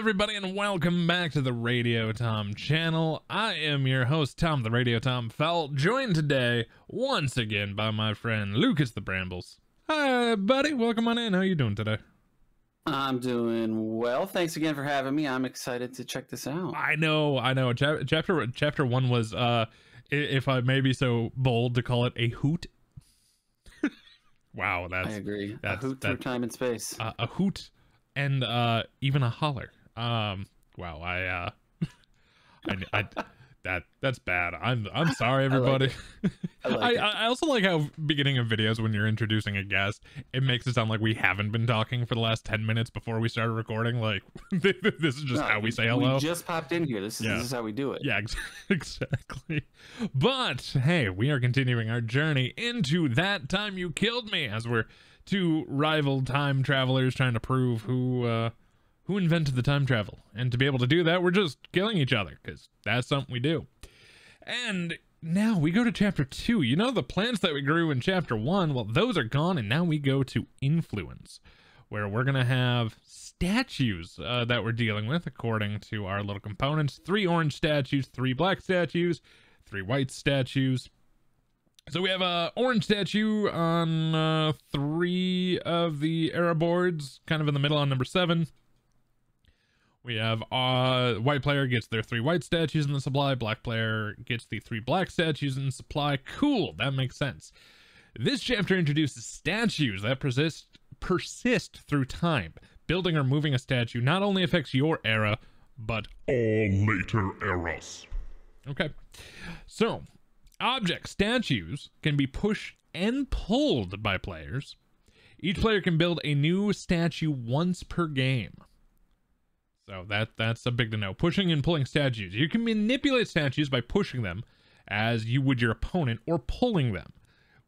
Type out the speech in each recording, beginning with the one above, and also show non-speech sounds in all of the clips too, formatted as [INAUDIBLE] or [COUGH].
everybody, and welcome back to the Radio Tom channel. I am your host, Tom the Radio Tom Felt, joined today once again by my friend Lucas the Brambles. Hi, buddy. Welcome on in. How you doing today? I'm doing well. Thanks again for having me. I'm excited to check this out. I know, I know. Chap- chapter chapter one was, uh, if I may be so bold to call it a hoot. [LAUGHS] wow, that's I agree. A that's- hoot through time and space. uh, a hoot and uh even a holler um wow i uh [LAUGHS] I, I that that's bad i'm i'm sorry [LAUGHS] everybody I like I, it. I also like how beginning of videos when you're introducing a guest it makes it sound like we haven't been talking for the last 10 minutes before we started recording like [LAUGHS] this is just No, how we say hello We just popped in here. This is, Yeah. this is how we do it. yeah, ex- exactly. But hey, we are continuing our journey into that time you killed me as we're two rival time travelers trying to prove who uh who invented the time travel. And to be able to do that, we're just killing each other cuz that's something we do. And now we go to chapter 2. You know the plants that we grew in chapter 1, well those are gone and now we go to influence where we're going to have statues uh, that we're dealing with according to our little components three orange statues three black statues three white statues so we have a orange statue on uh, three of the era boards kind of in the middle on number seven we have uh white player gets their three white statues in the supply black player gets the three black statues in the supply cool that makes sense this chapter introduces statues that persist persist through time. Building or moving a statue not only affects your era, but all later eras. okay. So, objects, statues can be pushed and pulled by players. Each player can build a new statue once per game. So that that's a big to know. Pushing and pulling statues. You can manipulate statues by pushing them as you would your opponent or pulling them.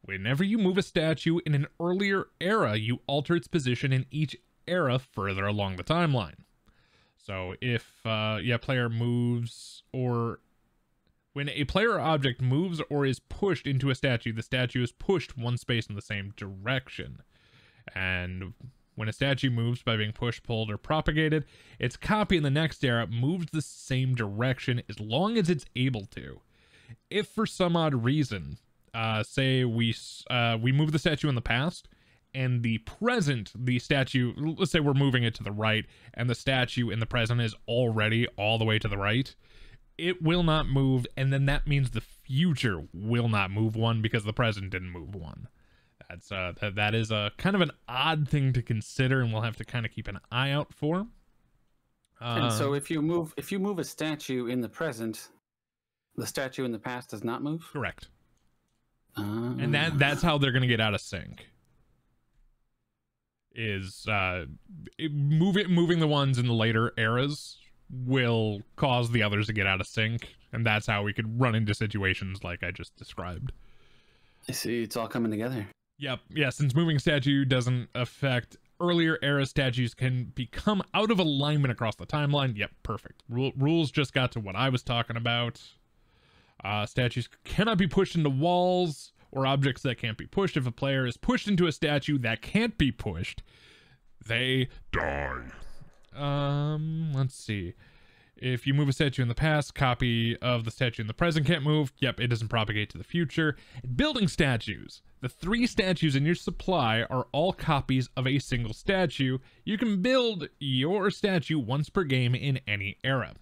Whenever you move a statue in an earlier era, you alter its position in each era further along the timeline. So if uh, yeah, player moves or when a player object moves or is pushed into a statue, the statue is pushed one space in the same direction. And when a statue moves by being pushed, pulled, or propagated, its copy in the next era moves the same direction as long as it's able to. If for some odd reason, uh, say we uh, we move the statue in the past, and the present, the statue, let's say we're moving it to the right, and the statue in the present is already all the way to the right, it will not move, and then that means the future will not move one because the present didn't move one. Uh that, that is a kind of an odd thing to consider, and we'll have to kind of keep an eye out for. Uh, and so if you move if you move a statue in the present, the statue in the past does not move. correct, Uh, and that that's how they're gonna get out of sync. Is uh it, moving moving the ones in the later eras will cause the others to get out of sync, and that's how we could run into situations like I just described. I see. It's all coming together. Yep. Yeah, since moving statue doesn't affect earlier era statues can become out of alignment across the timeline. Yep, perfect. Rule, rules just got to what I was talking about. Uh, statues cannot be pushed into walls or objects that can't be pushed. If a player is pushed into a statue that can't be pushed, they Die. um, let's see. If you move a statue in the past, copy of the statue in the present can't move. Yep, it doesn't propagate to the future. Building statues. The three statues in your supply are all copies of a single statue. You can build your statue once per game in any era.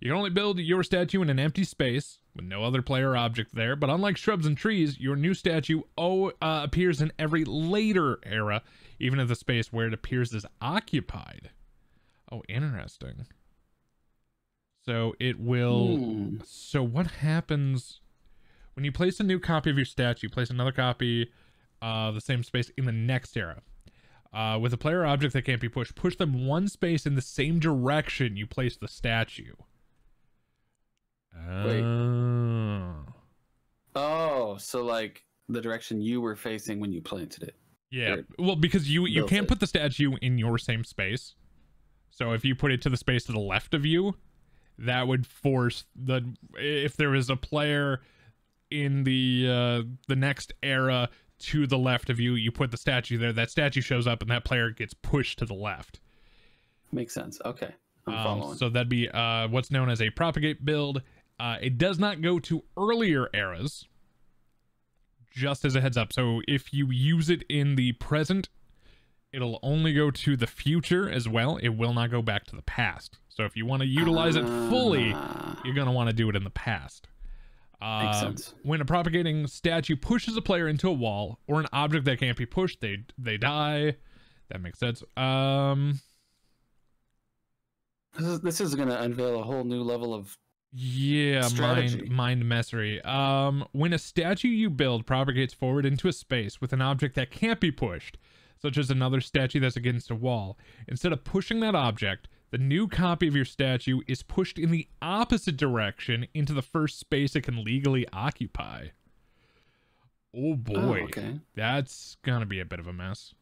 You can only build your statue in an empty space with no other player object there, but unlike shrubs and trees, your new statue oh, uh, appears in every later era, even if the space where it appears is occupied. Oh, interesting. So it will. Hmm. So what happens when you place a new copy of your statue? Place another copy of the same space in the next era. Uh, with a player object that can't be pushed, push them one space in the same direction you place the statue. Wait. Oh. Oh, so like the direction you were facing when you planted it. Yeah. Well, because you you can't it. put the statue in your same space. So if you put it to the space to the left of you, that would force the if there is a player in the uh the next era to the left of you, you put the statue there, that statue shows up and that player gets pushed to the left. Makes sense. Okay. I'm Um, so that'd be uh, what's known as a propagate build. Uh, it does not go to earlier eras. Just as a heads up. So if you use it in the present, it'll only go to the future as well. It will not go back to the past. So if you want to utilize it fully, Ah, you're going to want to do it in the past. Uh, Makes sense. When a propagating statue pushes a player into a wall or an object that can't be pushed, they they die. That makes sense. Um, this is this is gonna unveil a whole new level of yeah, Strategy. mind mind messery. Um, when a statue you build propagates forward into a space with an object that can't be pushed, such as another statue that's against a wall, instead of pushing that object, the new copy of your statue is pushed in the opposite direction into the first space it can legally occupy. Oh oh, boy, okay, that's gonna be a bit of a mess.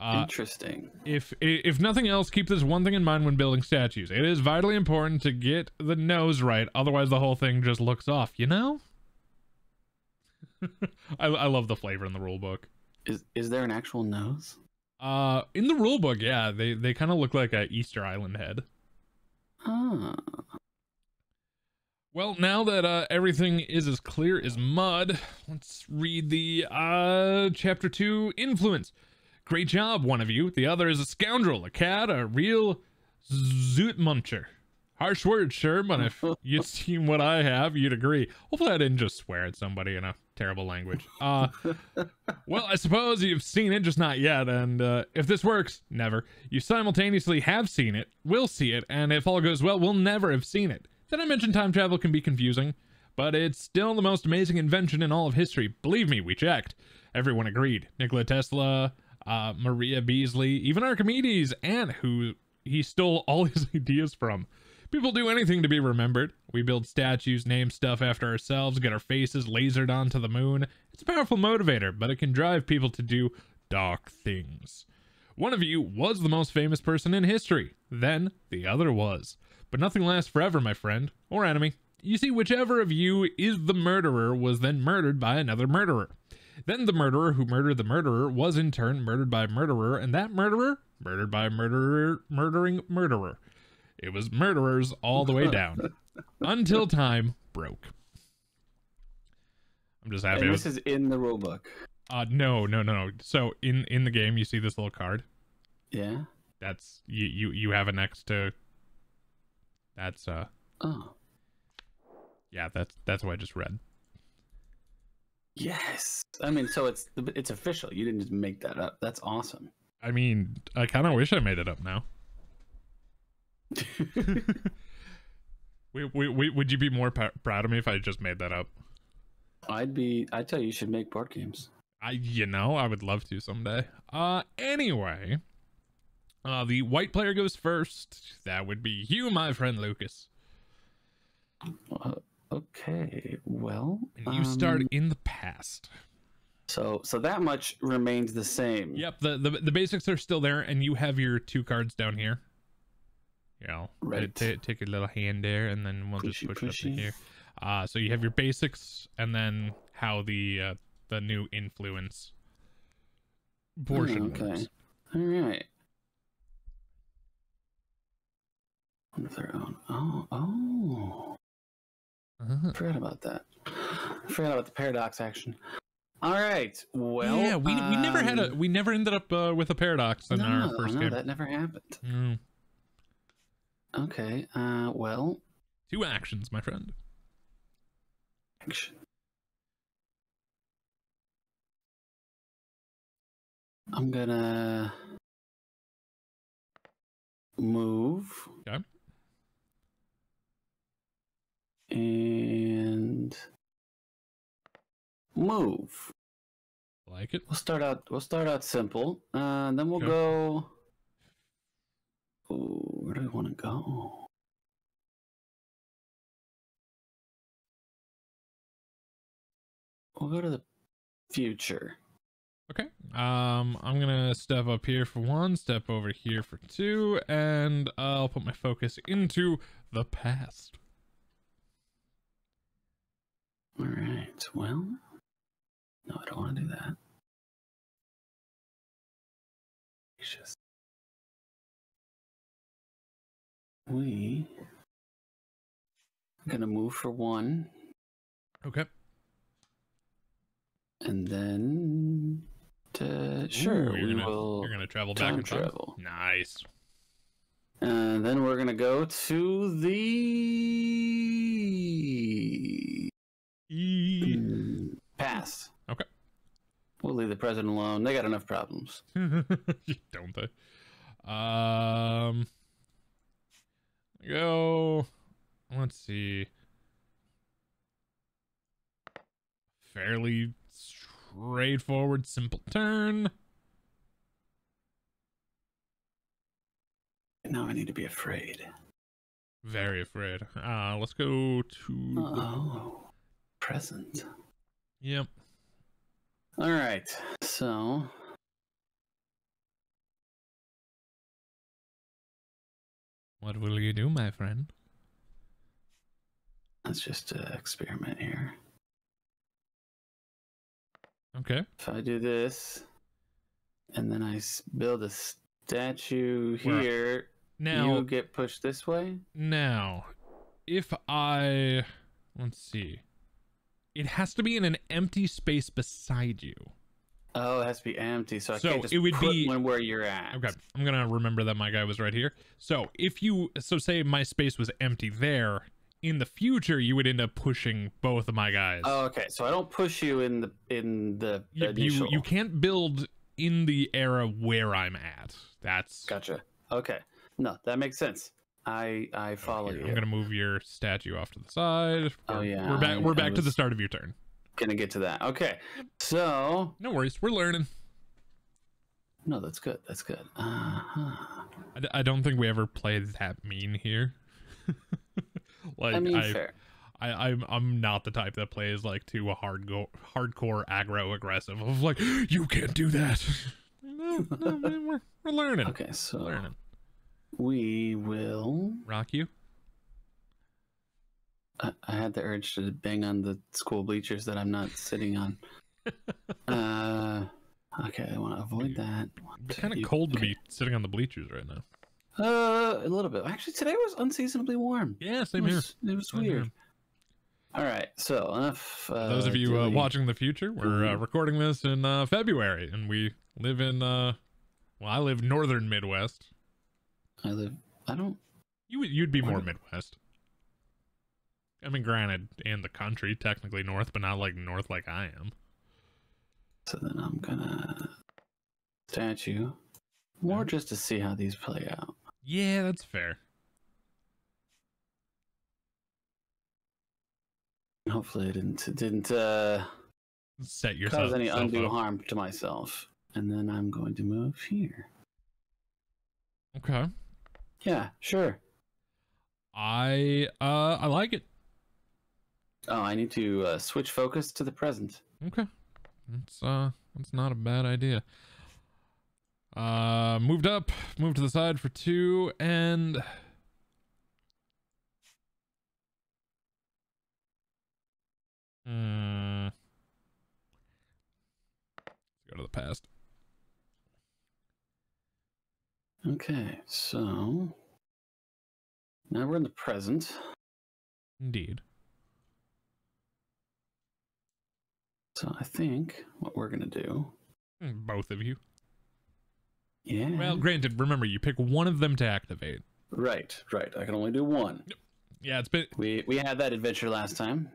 Uh, interesting. if if nothing else, keep this one thing in mind when building statues. It is vitally important to get the nose right, otherwise the whole thing just looks off. You know. [LAUGHS] I I love the flavor in the rule book. Is is there an actual nose? Uh, in the rule book, yeah, they they kind of look like a Easter Island head. Ah, Well, now that uh, everything is as clear as mud, let's read the uh, chapter two influence. Great job, one of you. The other is a scoundrel, a cad, a real zoot muncher. Harsh words, sure, but if [LAUGHS] you'd seen what I have, you'd agree. Hopefully, I didn't just swear at somebody you a terrible language. Uh, well, I suppose you've seen it, just not yet. And uh, if this works, never. You simultaneously have seen it, will see it, and if all goes well, we'll never have seen it. Did I mention time travel can be confusing? But it's still the most amazing invention in all of history. Believe me, we checked. Everyone agreed. Nikola Tesla, uh, Maria Beasley, even Archimedes, and who he stole all [LAUGHS] his ideas from. People do anything to be remembered. We build statues, name stuff after ourselves, get our faces lasered onto the moon. It's a powerful motivator, but it can drive people to do dark things. One of you was the most famous person in history. Then the other was. But nothing lasts forever, my friend, or enemy. You see, whichever of you is the murderer was then murdered by another murderer. Then the murderer who murdered the murderer was in turn murdered by a murderer, and that murderer murdered by a murderer murdering murderer. It was murderers all the way [LAUGHS] down until time broke. I'm just happy. and this was, is in the rule book. uh, no, no, no, no. So in in the game, you see this little card. Yeah. That's you you you have it next to. That's uh Oh, yeah that's that's what I just read. yes. I mean, so it's it's official. You didn't just make that up. That's awesome. I mean, I kind of wish I made it up now. Wait, wait, wait, would you be more p- proud of me if I just made that up? I'd be. I tell you, you should make board games. I, you know, I would love to someday. Uh, anyway, uh, the white player goes first. That would be you, my friend Lucas, Uh, okay. Well, and you start um, in the past. So, so that much remains the same. Yep, the, the the basics are still there, and you have your two cards down here. You know, Right. ta- take your little hand there, and then we'll Pushy, just push it up pushy. here. Uh, so you have your basics, and then how the uh, the new influence portion okay. works. All right. One of their own. Oh, oh. Uh-huh. Forgot about that. Forgot about the paradox action. All right. Well, yeah, we we never had a um, we never ended up uh, with a paradox in no, our first no, game. that never happened. Mm. Okay. Uh, well, Two actions, my friend. action. I'm gonna move. Okay. And move. Like it. We'll start out. We'll start out simple. Uh, and then we'll Okay. go. Ooh, where do we want to go? We'll go to the future. Okay. Um, I'm gonna step up here for one, step over here for two, and I'll put my focus into the past. All right. Well, no, I don't want to do that. Gracious. We gonna move for one, Okay. and then to sure Ooh, you're we gonna, will. You're gonna travel back and time. travel. Nice. And then we're gonna go to the E- past. Okay. We'll leave the president alone. They got enough problems. [LAUGHS] Don't they? Um. Go. Let's see. Fairly straightforward, simple turn. Now I need to be afraid. Very afraid. Uh, let's go to. Oh, present. Yep. All right. So What will you do, my friend? let's just uh, experiment here. Okay. If I do this, and then I build a statue here, Now, you get pushed this way. Now, if I let's see, it has to be in an empty space beside you. Oh, it has to be empty, so I So can't just it would put be- one where you're at. Okay, I'm gonna remember that my guy was right here. So if you, so say my space was empty there, in the future you would end up pushing both of my guys. Oh, okay. So I don't push you in the in the you, you initial. you can't build in the era where I'm at. That's Gotcha. Okay. No, that makes sense. I I follow Here, you. I'm gonna move your statue off to the side. Oh, We're- yeah, we're back. We're back to the start of your turn. Gonna get to that. Okay. So No worries, we're learning. no, that's good. That's good. Uh-huh. I, d- I don't think we ever played that mean here. [LAUGHS] like I mean, I, fair. I, I'm I'm not the type that plays like too hardcore hardcore aggro aggressive of like you can't do that. [LAUGHS] no, no, man, we're we're learning. Okay, so Learning. we will. Rock you. I, I had the urge to bang on the school bleachers that I'm not sitting on. [LAUGHS] uh, okay, I want to avoid that. It's kind of cold to be sitting on the bleachers right now. Uh, a little bit. Actually, today was unseasonably warm. Yeah, It same here. was, it was weird. here. All right, so enough. Uh, Those of you uh, watching the future, we're uh, recording this in uh, February, and we live in uh, well, I live northern Midwest. I live. I don't. You would you'd be more Midwest. I mean, granted, in the country, technically north, but not like north like I am. So then I'm gonna statue more just to see how these play out. Yeah, that's fair. Hopefully, I didn't didn't uh, Set yourself cause any undue up. harm to myself. And then I'm going to move here. Okay, Yeah, sure. I uh I like it. Oh, I need to uh, switch focus to the present. Okay, that's uh that's not a bad idea. Uh, moved up, moved to the side for two, and Hmm. Let's go to the past. Okay, so now we're in the present. Indeed. So I think what we're gonna do. Hmm, Both of you. Yeah. Well, granted, remember you pick one of them to activate. right, right. I can only do one. Yeah, it's been We we had that adventure last time.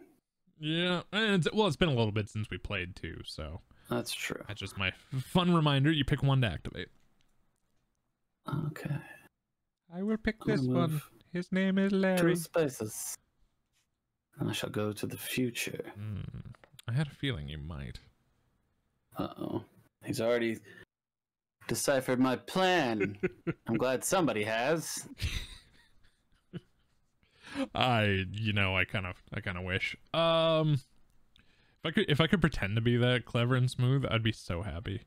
yeah, and it's, well, it's been a little bit since we played too, so That's true. that's just my fun reminder. You pick one to activate. Okay. I will pick I'm gonna His name is Larry. Two spaces. And I shall go to the future. Hmm. I had a feeling you might. Uh oh. He's already deciphered my plan. [LAUGHS] I'm glad somebody has. I, you know, I kind of, I kind of wish. Um, if I could, if I could pretend to be that clever and smooth, I'd be so happy.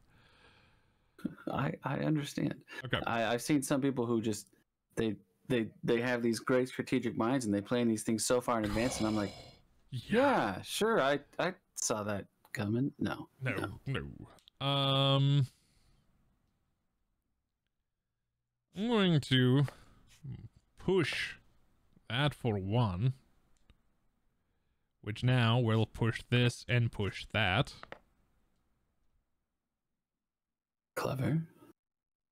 I I understand. Okay. I I've seen some people who just they they they have these great strategic minds and they plan these things so far in advance and I'm like, [SIGHS] yeah, sure, I I saw that coming. No. No, no. Um, I'm going to push that for one. Which now will push this and push that. Clever.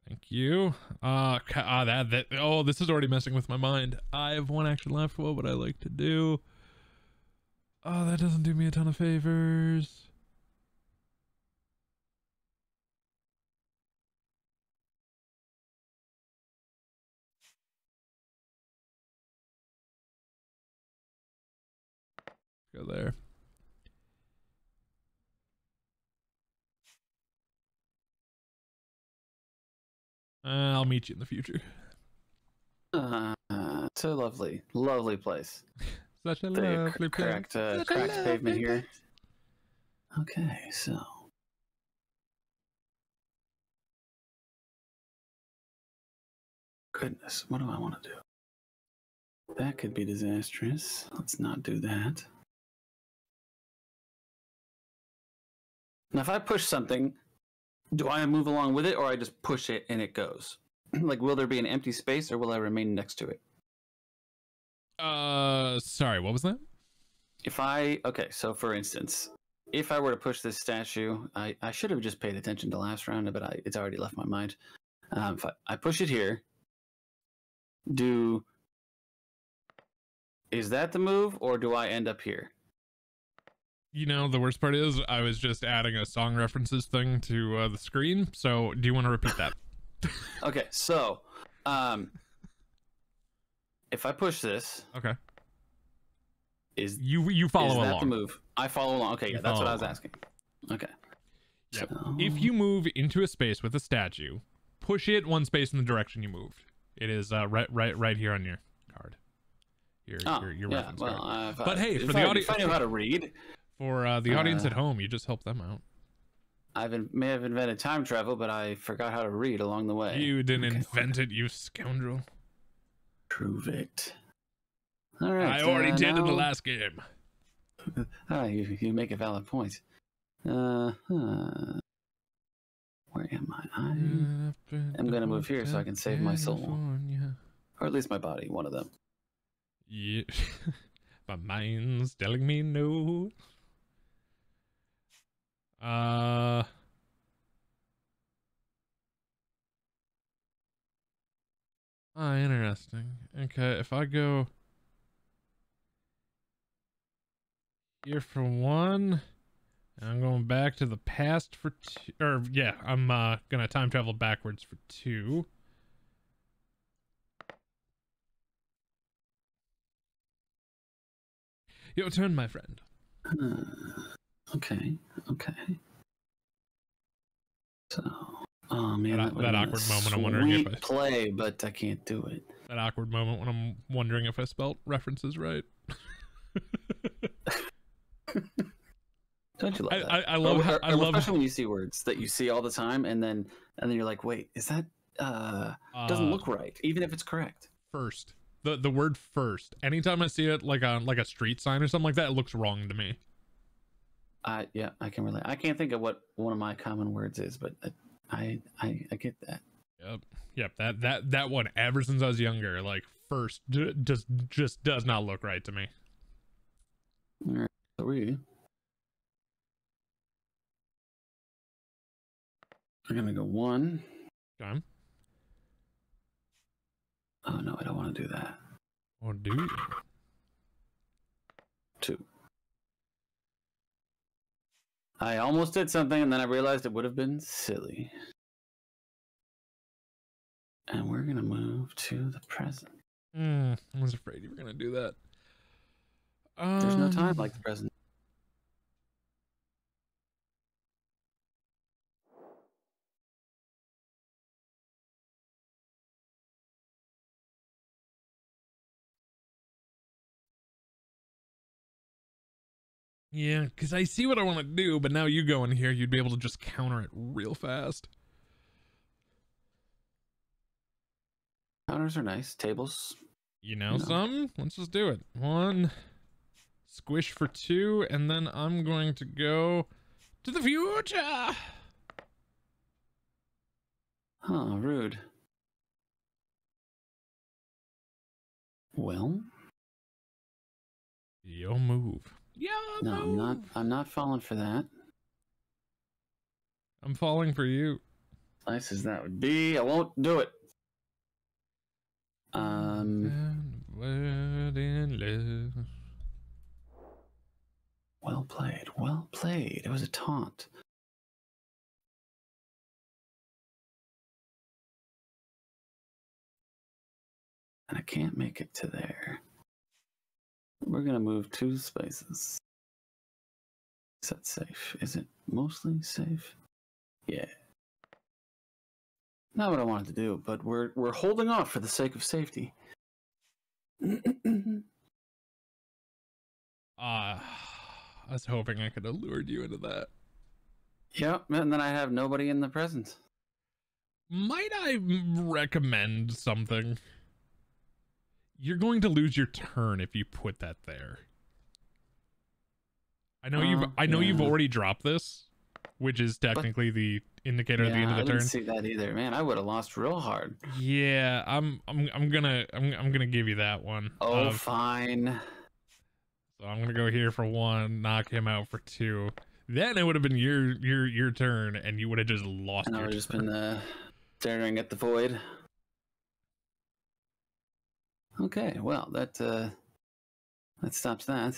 Thank you. Uh, ah, that, that, oh, this is already messing with my mind. I have one action left. What would I like to do? Oh, that doesn't do me a ton of favors. Go there. Uh, I'll meet you in the future. Uh, a lovely, lovely place. [LAUGHS] Such a The lovely cracked, uh, cracked pavement here. Okay, so. Goodness, what do I want to do? That could be disastrous. Let's not do that. Now, if I push something, do I move along with it or I just push it and it goes? [CLEARS THROAT] like, will there be an empty space or will I remain next to it? Uh, sorry, what was that? If I, okay, so for instance, if I were to push this statue, I, I should have just paid attention to last round, but I, it's already left my mind. Um, if I, I push it here, do is that the move or do I end up here? You know, the worst part is I was just adding a song references thing to uh, the screen. So, do you want to repeat that? [LAUGHS] Okay, so um, if I push this, Okay. is You you follow is that along. the move? I follow along. Okay, You yeah, that's what follow I was asking. Okay. Yep. So- If you move into a space with a statue, push it one space in the direction you moved. It is uh, right right right here on your card. Your Oh, your, your yeah, reference well, card. uh, But I- hey, for the I, audi- if I knew how to read, For uh, the audience uh, at home, you just help them out. I've may have invented time travel, but I forgot how to read along the way. You didn't Okay. invent it, you scoundrel. Prove it. All right. I already uh, did in the last game. [LAUGHS] Ah, you, you make a valid point. Uh, huh. Where am I? I I'm gonna move here so I can save my soul. or at least my body, one of them. Yeah. [LAUGHS] my mind's telling me no. Uh. Ah, interesting. Okay, if I go here for one, I'm going back to the past for two, or yeah, I'm uh gonna time travel backwards for two. Your turn, my friend. Huh. Okay. Okay. So, oh man, That- that, that awkward moment, I'm wondering if I- play, but I can't do it. That awkward moment when I'm wondering if I spelt references right. [LAUGHS] Don't you love I, that? I, I Or- love how or- I love especially when you see words that you see all the time, and then and then you're like, wait, is that uh doesn't uh, look right, even if it's correct. first. The the word first. Anytime I see it like on like a street sign or something like that, it looks wrong to me. I yeah, I can relate. I can't think of what one of my common words is, but I I I I get that. Yep. Yep. That that that one ever since I was younger, like first just just does not look right to me. All right, three. We're gonna go one. Okay. Oh no, I don't want to do that. Or do you? Two. I almost did something, and then I realized it would have been silly. And we're gonna move to the present. Hmm. I was afraid you were gonna do that. There's no time Um, like the present. Yeah, because I see what I want to do, but now you go in here, you'd be able to just counter it real fast. Counters are nice. Tables. You know No. some? Let's just do it. One squish for two, and then I'm going to go to the future. Huh, rude. Well, Your move. Yo no, move. I'm not. I'm not falling for that. I'm falling for you. Nice as that would be, I won't do it. Um. And word in love. Well played. Well played. It was a taunt. And I can't make it to there. We're gonna move two spaces. Is that safe? Is it mostly safe? Yeah. Not what I wanted to do, but we're we're holding off for the sake of safety. [CLEARS THROAT] Ah, I was hoping I could have lured you into that. Yep, and then I have nobody in the presence. Might I recommend something? You're going to lose your turn if you put that there. I know you've Oh, I know you've already dropped this, which is technically the indicator at the end of the turn. I didn't see that either. Man, I would have lost real hard. Yeah, I'm I'm I'm gonna I'm I'm gonna give you that one. Oh, Um, fine. so I'm gonna go here for one, knock him out for two. Then it would have been your your your turn, and you would have just lost And I would have just been uh, staring at the void. Okay, well that uh, that stops that.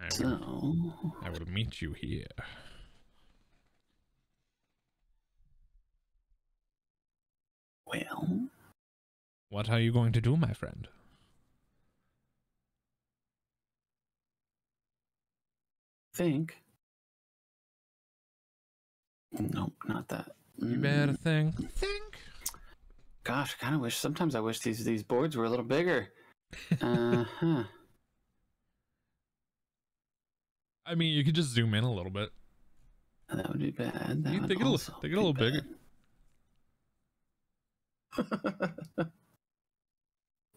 I would, So I would meet you here. well, What are you going to do, my friend? think. Nope, not that. You Mm, better think. Think. Gosh, I kind of wish. Sometimes I wish these these boards were a little bigger. Uh huh. [LAUGHS] I mean, you could just zoom in a little bit. That would be bad. That You think it'll- think it'll be bigger. [LAUGHS]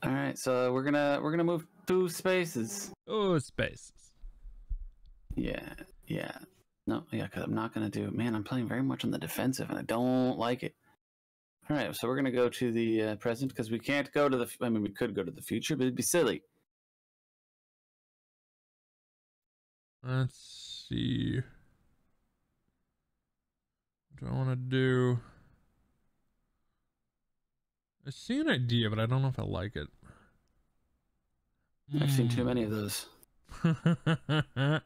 All right, so we're gonna we're gonna move two spaces. Oh, spaces. Yeah, yeah. No, yeah, because I'm not gonna do. Man, I'm playing very much on the defensive, and I don't like it. All right, so we're gonna go to the uh, present because we can't go to the. f- I mean, we could go to the future, but it'd be silly. Let's see. What do I want to do? I see an idea, but I don't know if I like it. I've seen too Hmm. many of those. [LAUGHS] it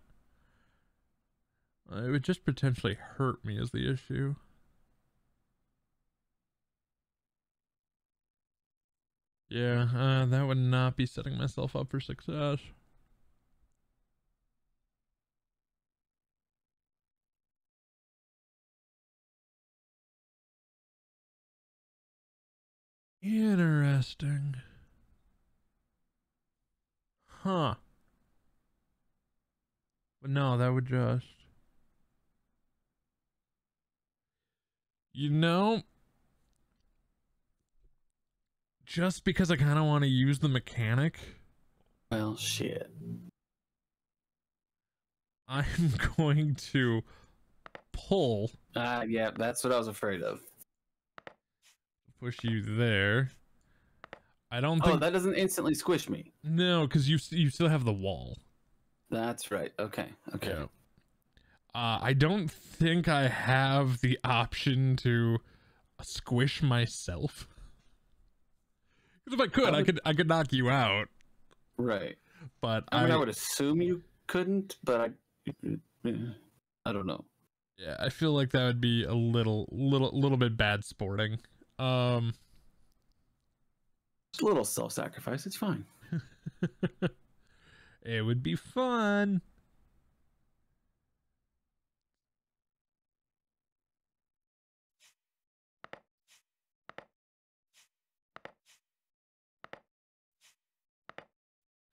would just potentially hurt me is the issue. Yeah, uh, that would not be setting myself up for success. Interesting. Huh. But no, that would just. You know, just because I kind of want to use the mechanic, Well, shit. I'm [LAUGHS] going to pull, Uh, yeah, that's what I was afraid of. push you there. I don't Oh, that doesn't instantly squish me. no, because you you still have the wall. That's right. Okay. Okay. Yeah. Uh, I don't think I have the option to squish myself. Because if I could, I I could I could knock you out. Right. But I mean, I, I, would assume you couldn't, but I, I don't know. yeah, I feel like that would be a little little little bit bad sporting. Um, It's a little self-sacrifice. It's fine. [LAUGHS] it would be fun.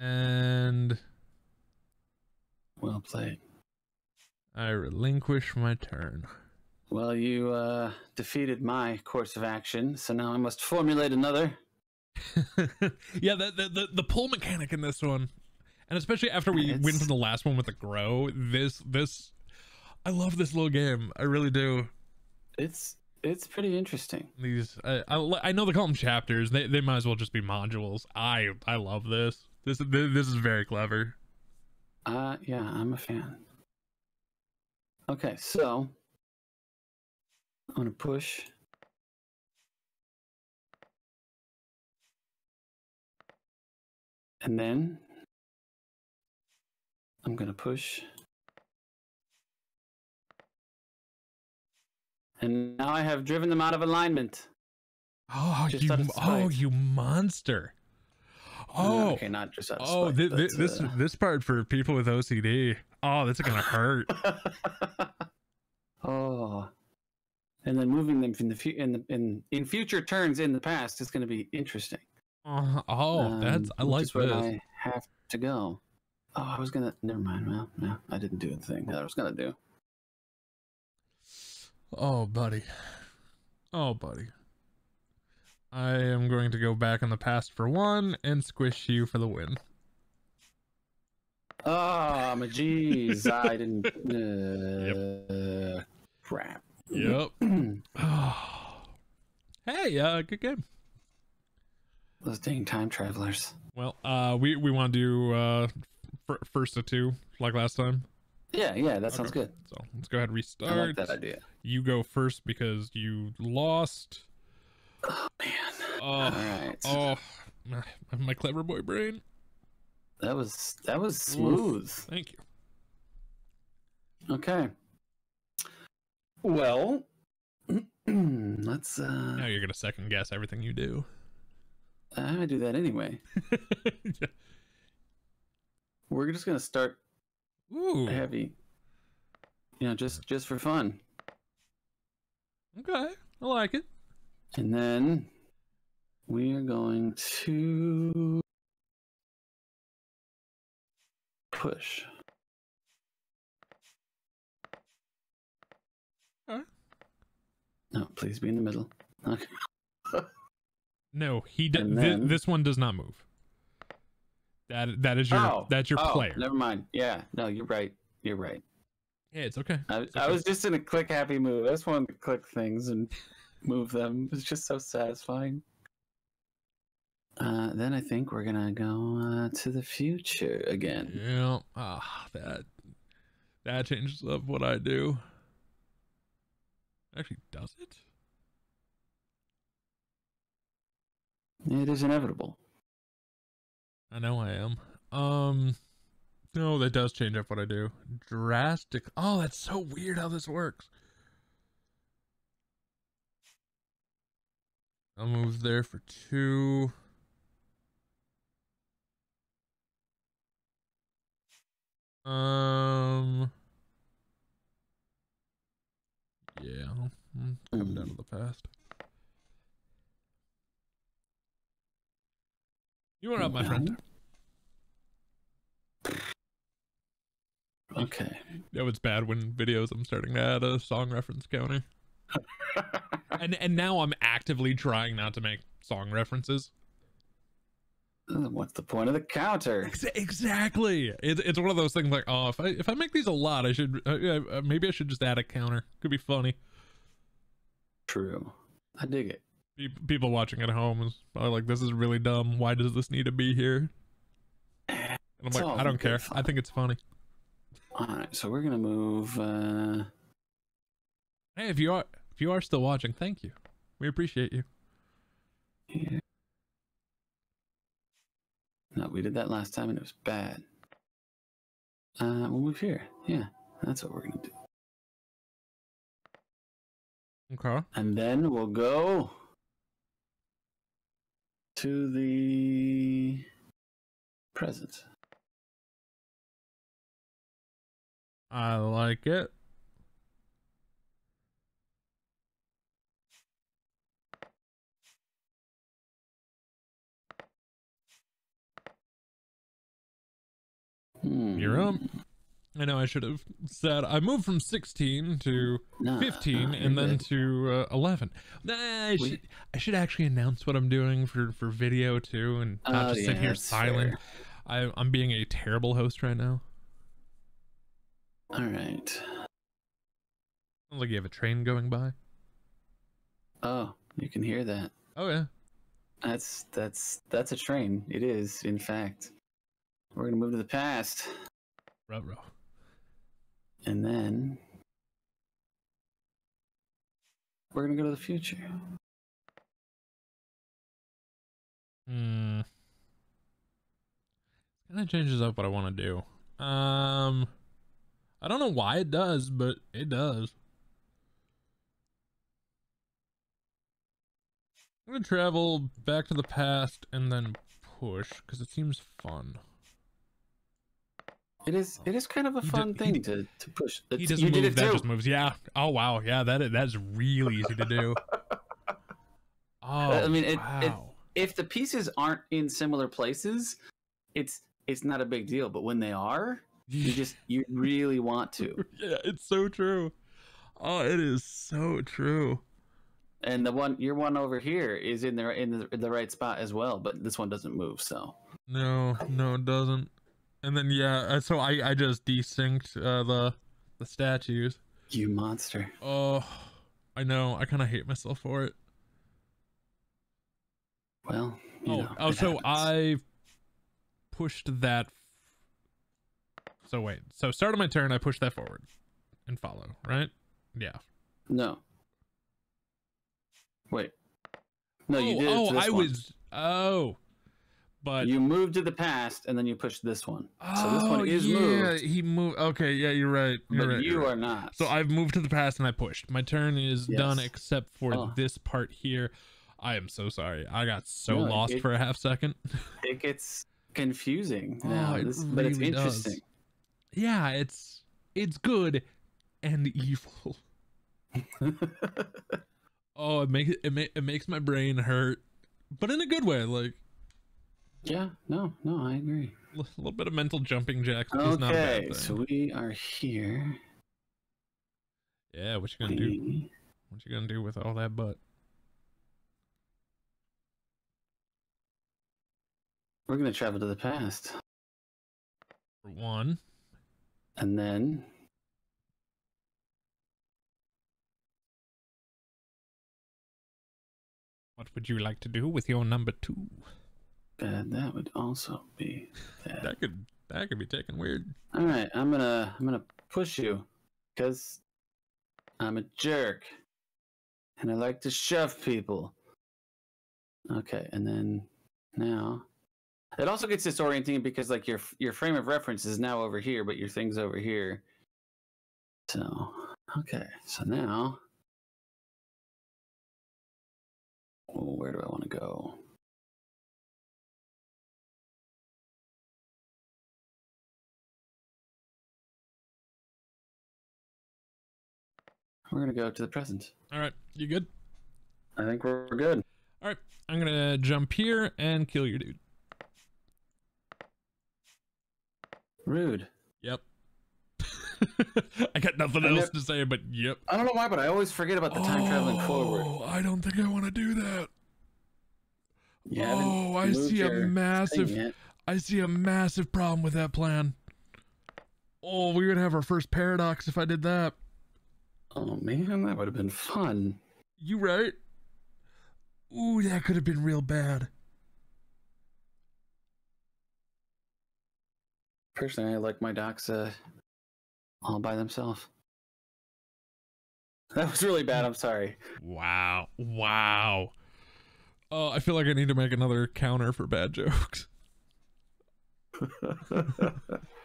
And Well played. I relinquish my turn. Well, you uh, defeated my course of action, so now I must formulate another. [LAUGHS] yeah, the, the the the pull mechanic in this one, and especially after we win It's- from the last one with the grow, this this I love this little game. I really do. It's it's pretty interesting. These I, I, I know they call them chapters. They they might as well just be modules. I I love this. This is this is very clever. Uh, yeah, I'm a fan. Okay, so I'm gonna push. And then I'm gonna push. And now I have driven them out of alignment. Oh Just you oh you monster. Uh, Oh okay, not just of oh spite, thi- but, thi- this uh, this part for people with OCD. Oh, that's gonna hurt. [LAUGHS] oh, and then moving them in the fu- in the in in future turns in the past is going to be interesting. Uh, oh, that's I Um, like is where. I have to go. Oh, I was gonna. Never mind. Well, no, I didn't do the thing that I was gonna do. Oh, buddy. Oh, buddy. I am going to go back in the past for one and squish you for the win. Oh, my jeez, [LAUGHS] I didn't. Uh, Crap. Yep. [CLEARS THROAT] [SIGHS] Hey, uh, good game. Those dang time travelers. Well, uh, we we want to do uh fir- first of two like last time. Yeah, yeah, that sounds Okay. good. So let's go ahead and restart. I restart. like that idea. You go first because you lost. Oh man. Oh, All right. oh, my, my clever boy brain. That was that was smooth. Thank you. Okay. Well, [CLEARS THROAT] let's. uh Now you're gonna second guess everything you do. I'm gonna do that anyway. [LAUGHS] We're just gonna start Ooh. heavy. You know, just just for fun, Okay, I like it. And then we are going to push. Alright. No, please be in the middle. Okay. [LAUGHS] No, he did. And Thi- this one does not move. That that is your Oh, that's your oh, player. Never mind. Yeah, no, you're right. You're right. Yeah, it's okay. I, It's I was just in a click happy mood. I just wanted to click things and move them. It's just so satisfying. Uh, then I think we're gonna go uh, to the future again. Yeah. Ah, that that changes up what I do. Actually, does it? It is inevitable. I know I am. Um, no, that does change up what I do. Drastic. Oh, that's so weird how this works. I'll move there for two. Um. Yeah, I'll- I'm coming down to the past. You are up, my friend. Okay. No, it's bad when videos I'm starting to add a song reference counter. [LAUGHS] and and now I'm actively trying not to make song references. What's the point of the counter? Ex- exactly. It's it's one of those things like, oh, if I if I make these a lot, I should uh, uh, maybe I should just add a counter. Could be funny. True. I dig it. People watching at home probably like, this is really dumb. Why does this need to be here? And I'm It's like, I don't care. fun. I think it's funny. All right, so we're gonna move. Uh, Hey, if you are if you are still watching, thank you. We appreciate you. here. No, we did that last time and it was bad. Uh, we'll move here. Yeah, that's what we're gonna do. Okay. And then we'll go to the present. I like it. Hmm. You're up. I know I should have said I moved from 16 to No, 15 no, and then good. to uh, 11. Nah, I should I should actually announce what I'm doing for for video too and not Oh, just sit here silent. fair. I I'm being a terrible host right now. All right. Sounds like you have a train going by. Oh, you can hear that. Oh yeah. That's that's that's a train. It is, in fact. We're gonna move to the past, Ruh-roh. and then we're gonna go to the future. Hmm. Kind of changes up what I want to do. Um, I don't know why it does, but it does. I'm gonna travel back to the past and then push because it seems fun. It is it is kind of a He fun did- he- thing to to push. He It's- doesn't you move. did it that too. just moves. Yeah. Oh wow. Yeah. That is, that's really easy to do. [LAUGHS] Oh. I mean, it- it- If the pieces aren't in similar places, it's it's not a big deal. But when they are, you just [LAUGHS] you really want to. yeah, it's so true. Oh, it is so true. And the one your one over here is in the in the, in the right spot as well, but this one doesn't move. So No, no, it doesn't. And then yeah, uh, so I I just desynced uh, the the statues. you monster. Oh, I know. I kind of hate myself for it. Well, you oh, know, oh, so happens. I pushed that. So wait. So start of my turn, I push that forward and follow. Right? Yeah. no. Wait. No, you oh, did. it to oh, I one. was. Oh, but You moved to the past, and then you pushed this one. so this one oh, is yeah, moved, He moved. Okay, yeah, you're right. You're but right, you right. are not. So I've moved to the past and I pushed. My turn is done except for Oh. this part here. I am so sorry. I got so No, lost it- for a half second. [LAUGHS] it gets confusing Oh, it this- but it's really does. interesting. yeah, it's it's good and evil. [LAUGHS] [LAUGHS] Oh, it makes it, ma- it makes my brain hurt, but in a good way. Like yeah, no, no, I agree. a little bit of mental jumping jacks is not a bad Okay, thing. so we are here. yeah, what you gonna do? What you gonna do with all that butt? We're gonna travel to the past, one, and then what would you like to do with your number two? Uh, that would also be that. That could that could be taken weird. All right, I'm gonna I'm gonna push you because I'm a jerk and I like to shove people. Okay, and then now it also gets disorienting because like your your frame of reference is now over here, but your thing's over here. So okay, so now where do I want to go? We're gonna go to the present. All right, you good? I think we're good. All right, I'm gonna jump here and kill your dude. Rude. Yep. [LAUGHS] I got nothing I else to say, but yep. I don't know why, but I always forget about the time traveling forward. Oh, I don't think I want to do that. Oh, I see a massive. I see a massive problem with that plan. Oh, we would have our first paradox if I did that. Oh man, that would have been fun. You right? Ooh, that could have been real bad. Personally, I like my docs uh, all by themselves. [LAUGHS] That was really bad. I'm sorry. Wow. Wow. Oh, I feel like I need to make another counter for bad jokes. [LAUGHS]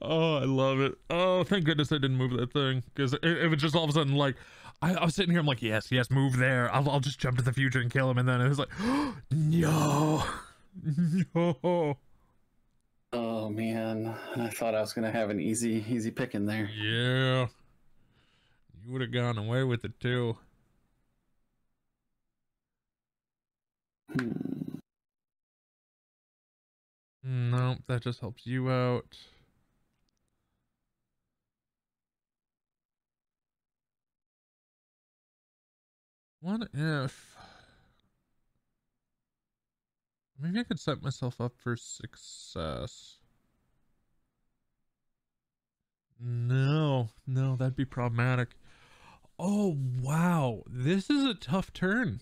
Oh, I love it. Oh, thank goodness I didn't move that thing because it, it was just all of a sudden like I, I was sitting here. I'm like, yes, yes, move there. I'll, I'll just jump to the future and kill him. And then it was like, [GASPS] no, [LAUGHS] no. oh man, I thought I was gonna have an easy, easy pick in there. Yeah, you would have gone away with it too. Hmm. Nope, that just helps you out. What if maybe I could set myself up for success? No, no, that'd be problematic. Oh wow, this is a tough turn.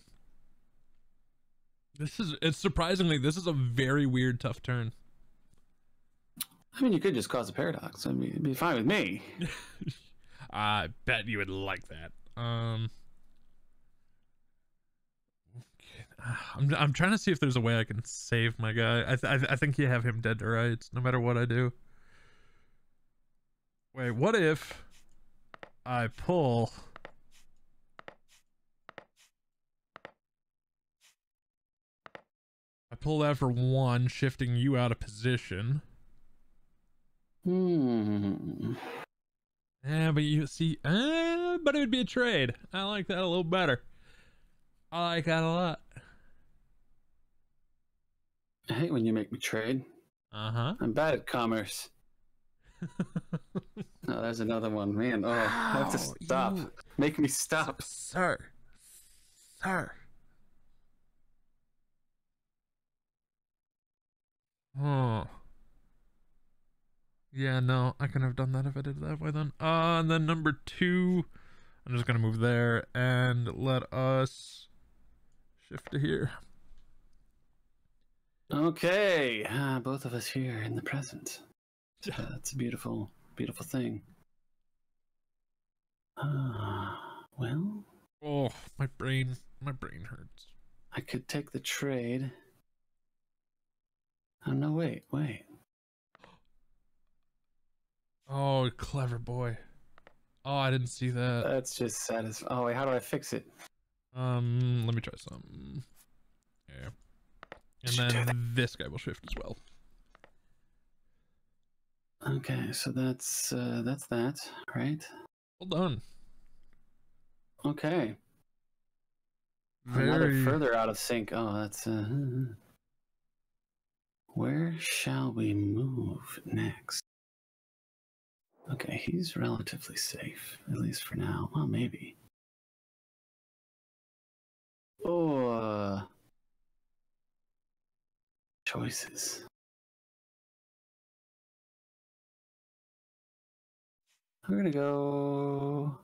This is it's surprisingly this is a very weird tough turn. I mean, you could just cause a paradox. I mean, it'd be fine with me. [LAUGHS] I bet you would like that. Um okay, [SIGHS] I'm I'm trying to see if there's a way I can save my guy. I th- I, th- I think you have him dead to rights no matter what I do. Wait, what if I pull I pull that for one, shifting you out of position. Hmm. Yeah, but you see, uh, but it would be a trade. I like that a little better. I like that a lot. I hate when you make me trade. Uh huh. I'm bad at commerce. [LAUGHS] Oh, there's another one. Man, oh, I have to stop. you- Make me stop. Sir. Sir. Oh. Yeah, no, I couldn't have done that if I did it that way then. Uh, and then number two, I'm just gonna move there and let us shift to here. Okay, ah, both of us here in the present. Uh, That's a beautiful, beautiful thing. Ah, well, Oh, my brain, my brain hurts. I could take the trade. Oh no! Wait, wait. Oh, clever boy. Oh, I didn't see that. That's just satisfying. Oh wait, how do I fix it? Um, let me try some. Yeah. And then this guy will shift as well. Okay, so that's uh, that's that, right? Well done. Okay. Another further out of sync. Oh, that's. Uh, [LAUGHS] where shall we move next? Okay, he's relatively safe, at least for now. Well, maybe. Oh, uh, choices. We're gonna go.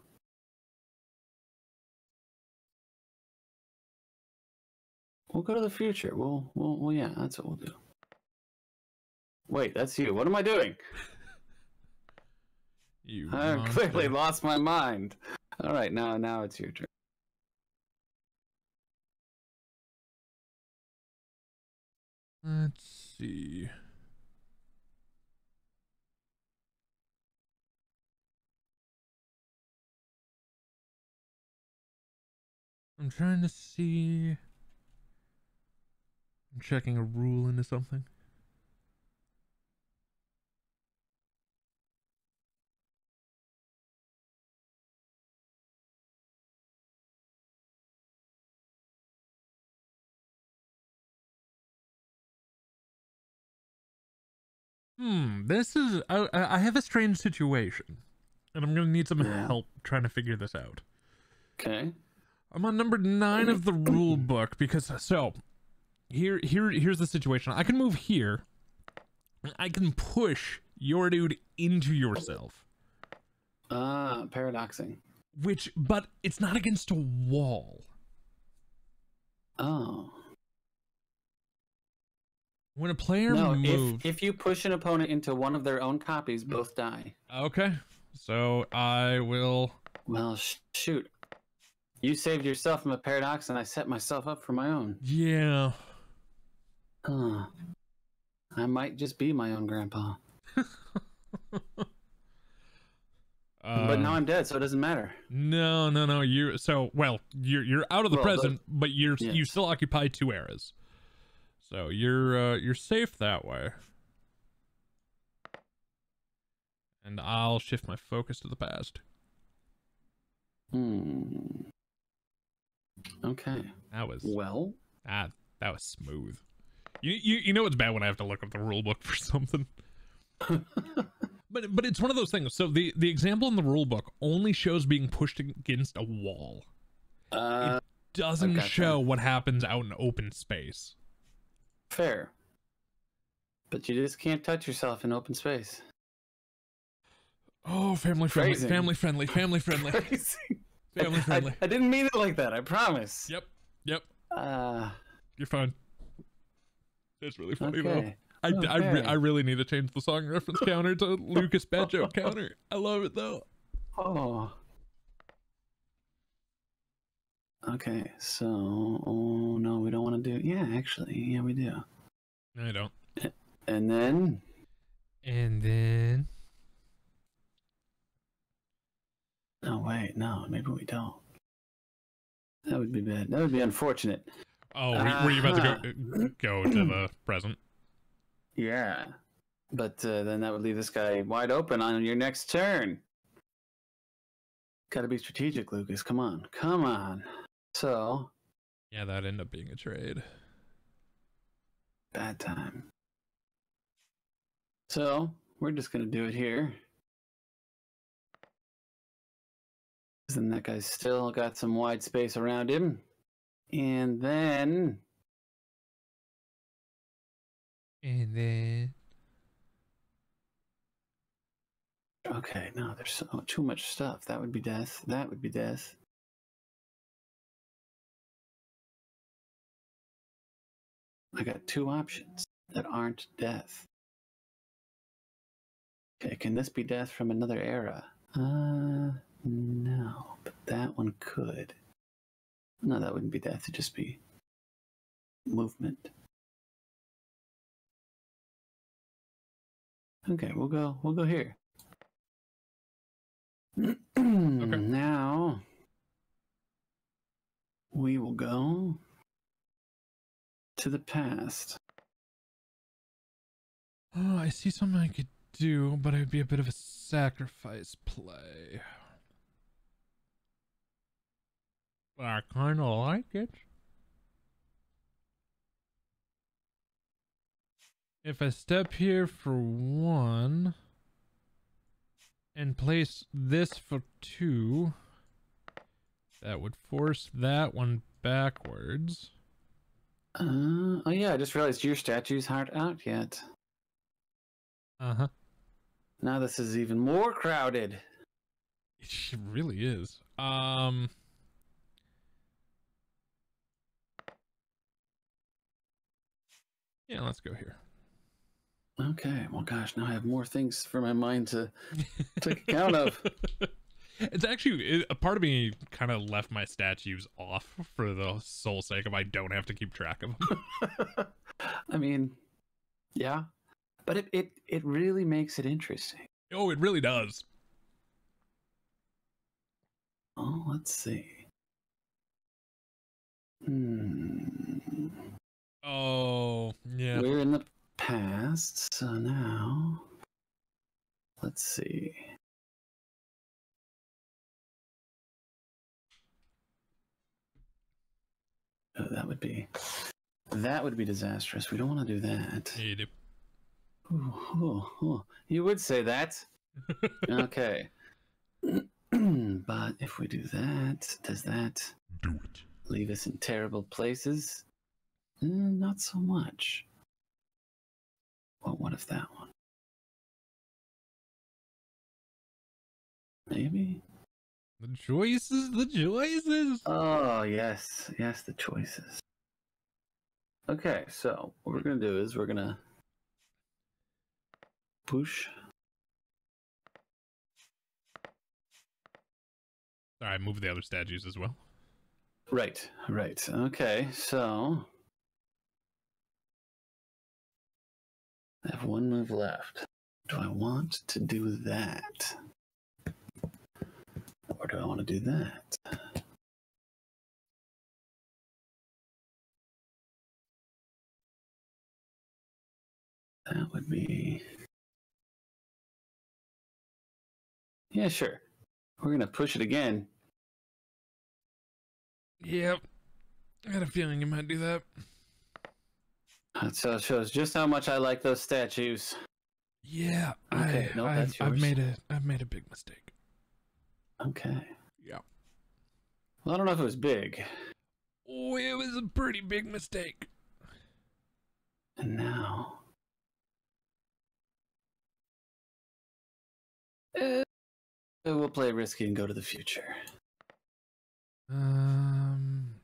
We'll go to the future. We'll, we'll, well, yeah, that's what we'll do. Wait, that's you. What am I doing? [LAUGHS] You I [LAUGHS] clearly lost my mind. All right, now, now it's your turn. Let's see. I'm trying to see. I'm checking a rule into something. Hmm, this is. I, I have a strange situation, and I'm gonna need some Yeah. help trying to figure this out. Okay. I'm on number nine of the rule book because so here here here's the situation. I can move here. I can push your dude into yourself, Ah, paradoxing. which but it's not against a wall. Oh. When a player No, moves, if, if you push an opponent into one of their own copies, both die. okay, so I will. Well, sh- shoot. You saved yourself from a paradox, and I set myself up for my own. Yeah, Huh. I might just be my own grandpa. [LAUGHS] but now Um, I'm dead, so it doesn't matter. No, no, no. You so well. You're you're out of the Well, present, but you're you still occupy two eras. So you're uh, you're safe that way. And I'll shift my focus to the past. Hmm. Okay. That was Well, ah, that was smooth. You you you know it's bad when I have to look up the rule book [LAUGHS] for something. [LAUGHS] But but it's one of those things. So the the example in the rule book only shows being pushed against a wall. uh, Doesn't gotcha. show what happens out in open space. Fair. But you just can't touch yourself in open space. Oh, family friendly, Phrasing. family friendly, family friendly. [LAUGHS] Crazy. Family I, friendly. I didn't mean it like that. I promise. Yep. Yep. Uh, You're fine. It's really funny though. okay. I, I, re- I really need to change the song reference counter to [LAUGHS] Lucas bad joke counter. I love it though. Oh. Okay, so oh no, we don't want to do. Yeah, actually, yeah, we do. No, I don't. And then And then no, wait, no, maybe we don't. That would be bad. That would be unfortunate. oh, were, were you about to Uh-huh. go go to the [CLEARS THROAT] present? Yeah, but uh, then that would leave this guy wide open on your next turn. Got to be strategic, Lucas. Come on, come on. So Yeah, that ended up being a trade. bad time. So we're just gonna do it here. then that guy's still got some wide space around him. And then And then okay, no, there's so too much stuff. That would be death. That would be death. I got two options that aren't death. Okay, can this be death from another era? Uh, no, but that one could. No, that wouldn't be death. It'd just be movement. Okay, we'll go. We'll go here. [CLEARS THROAT] okay. Now we will go to the past. Oh, I see something I could do, but it would be a bit of a sacrifice play. But I kind of like it. If I step here for one and place this for two, that would force that one backwards. Uh, oh yeah, I just realized your statues aren't out yet. Uh huh. Now this is even more crowded. It really is. Um. Yeah, let's go here. Okay, well, gosh, now I have more things for my mind to [LAUGHS] take account of. [LAUGHS] It's actually it, a part of me kind of left my statues off for the sole sake of I don't have to keep track of them. [LAUGHS] I mean, yeah, but it, it it really makes it interesting. oh, it really does. Oh, let's see. Hmm. Oh, yeah. We're in the past, so now let's see. Oh, that would be that would be disastrous. We don't want to do that. Yeah, you do. Ooh, ooh, ooh. You would say that. [LAUGHS] okay. [CLEARS THROAT] but if we do that, does that Do it. leave us in terrible places? Eh, not so much. Well, what if that one? Maybe? The choices, the choices. Oh, yes. Yes, the choices. Okay, so what we're going to do is we're going to push. All right, move the other statues as well. Right, right. Okay, so I have one move left. Do I want to do that? Do I want to do that? That would be. Yeah, sure. We're going to push it again. Yep. I had a feeling you might do that. That so shows just how much I like those statues. Yeah. Okay, I, no, I've, I've made a I've made a big mistake. Okay. Yeah. Well, I don't know if it was big. Oh, it was a pretty big mistake. And now. Eh, we'll play risky and go to the future. Um,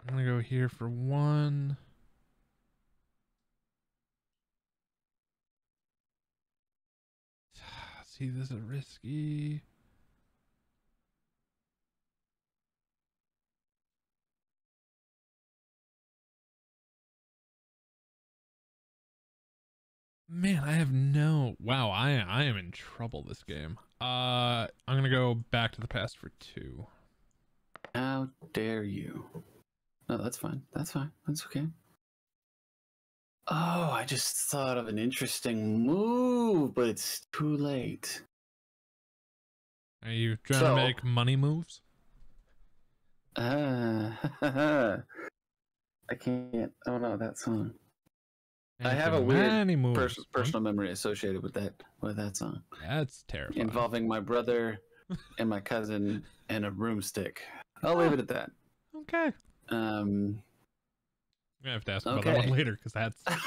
I'm gonna go here for one. [SIGHS] See, this is risky. Man, I have no. Wow, I I am in trouble this game. Uh, I'm gonna go back to the past for two. How dare you? No, that's fine. That's fine. That's okay. Oh, I just thought of an interesting move, but it's too late. Are you trying So- to make money moves? Uh, [LAUGHS] I can't. Oh no, that song. I have a weird. Pers- personal memory associated with that with that song, That's terrifying. involving my brother and my cousin and a broomstick. I'll leave it at that. Okay. Um, I'm gonna have to ask about that one later because that's [LAUGHS]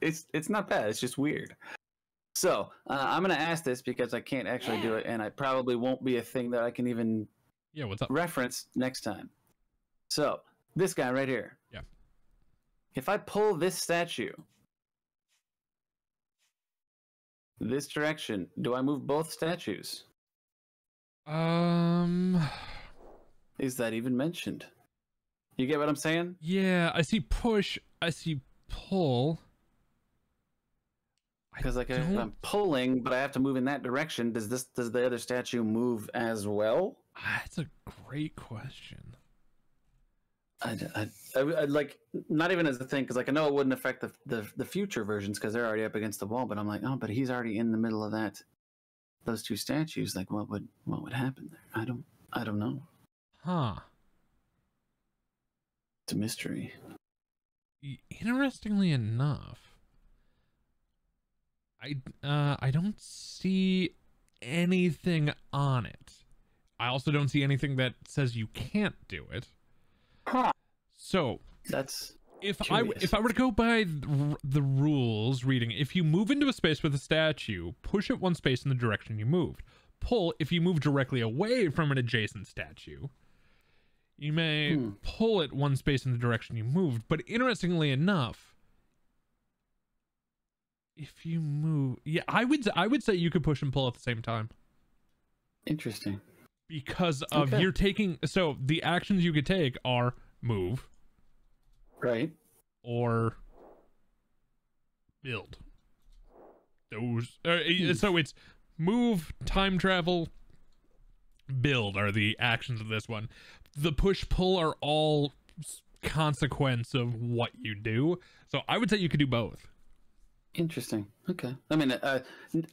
it's it's not bad. It's just weird. So uh, I'm gonna ask this because I can't actually do it, and I probably won't be a thing that I can even yeah. What's up? reference next time. So this guy right here. Yeah. If I pull this statue this direction, do I move both statues? Um. Is that even mentioned? You get what I'm saying? Yeah, I see push. I see pull. I Because like if I'm pulling, but I have to move in that direction, does this does the other statue move as well? Ah, That's a great question. I, I, I, I like not even as a thing because like I know it wouldn't affect the the, the future versions because they're already up against the wall. But I'm like, oh, but he's already in the middle of that. Those two statues, like what would what would happen there? I don't I don't know. Huh. It's a mystery. Interestingly enough, I uh I don't see anything on it. I also don't see anything that says you can't do it. Huh. So That's if I if I were to go by the, the rules reading, if you move into a space with a statue, push it one space in the direction you moved. Pull if you move directly away from an adjacent statue. You may Hmm. pull it one space in the direction you moved, but interestingly enough, if you move, yeah, I would I would say you could push and pull at the same time interesting. Because of Okay. you're taking so the actions you could take are move, Right. or build. Those uh, Hmm. so it's move, time travel, build are the actions of this one. The push pull are all consequence of what you do. So I would say you could do both. Interesting. Okay. I mean, I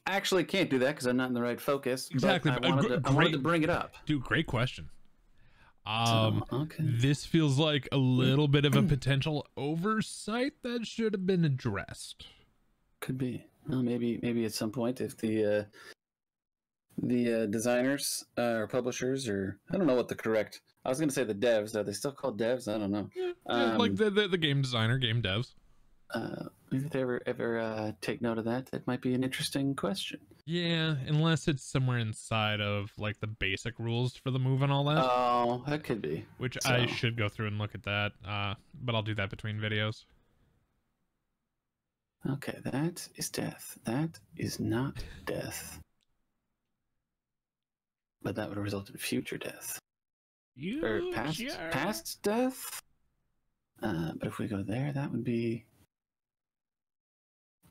actually can't do that because I'm not in the right focus. Exactly, I but a wanted, to, I wanted to bring it up. Dude, great question. Um okay. this feels like a little bit of a [CLEARS THROAT] potential oversight that should have been addressed. Could be. Well, maybe maybe at some point if the uh, the uh, designers uh, or publishers or I don't know what the correct. I was going to say the devs. Are they still called devs? I don't know. Yeah, yeah, like Um, the, the the game designer, game devs. Uh, if they ever ever uh, take note of that, that might be an interesting question. Yeah, unless it's somewhere inside of like the basic rules for the move and all that, Oh, that could be. which I should go through and look at that. Uh, but I'll do that between videos. Okay, that is death. That is not death. But that would result in future death. You or past past death. Uh, but if we go there, that would be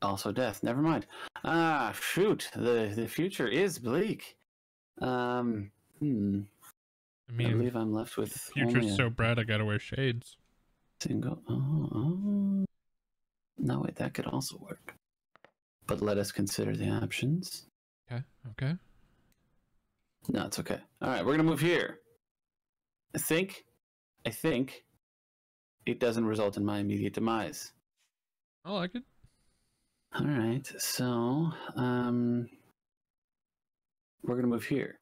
also death. Never mind. Ah, shoot. The the future is bleak. Um, hmm. I I believe I'm left with future's so bright, I gotta wear shades. single. Oh, oh. No, wait, that could also work. But let us consider the options. Okay, okay. No, it's okay. All right, we're gonna move here. I think, I think, it doesn't result in my immediate demise. I like it. All right, so um, we're gonna move here.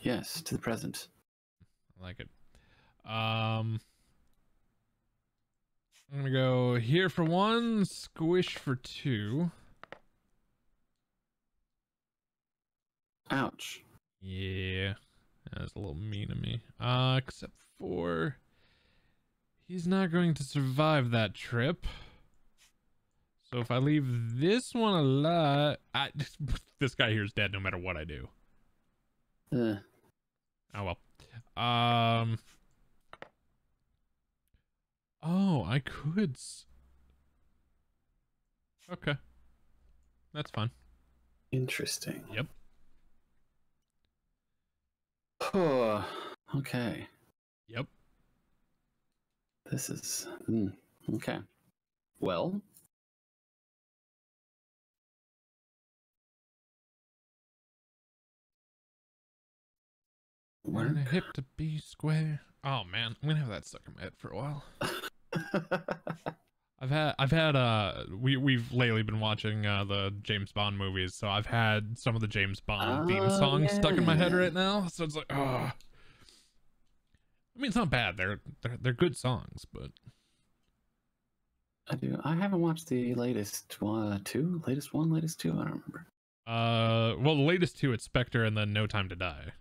Yes, to the present. I like it. Um, I'm gonna go here for one, squish for two. Ouch. Yeah, That's a little mean of me. Uh, except for he's not going to survive that trip. So if I leave this one alive, I, [LAUGHS] this guy here is dead no matter what I do. Uh, Oh well. Um. Oh, I could. s- Okay. That's fine. interesting. Yep. Oh, okay. Yep. This is hmm, okay. Well, A work. hip to be square. Oh man, I'm gonna have that stuck in my head for a while. [LAUGHS] I've had I've had uh we we've lately been watching uh the James Bond movies, so I've had some of the James Bond theme Oh, songs stuck in my head right now. So it's like, oh. I mean, it's not bad. They're they're they're good songs, but I do. I haven't watched the latest one, two, latest one, latest two. I don't remember. uh, well, the latest two it's Spectre and then No Time to Die.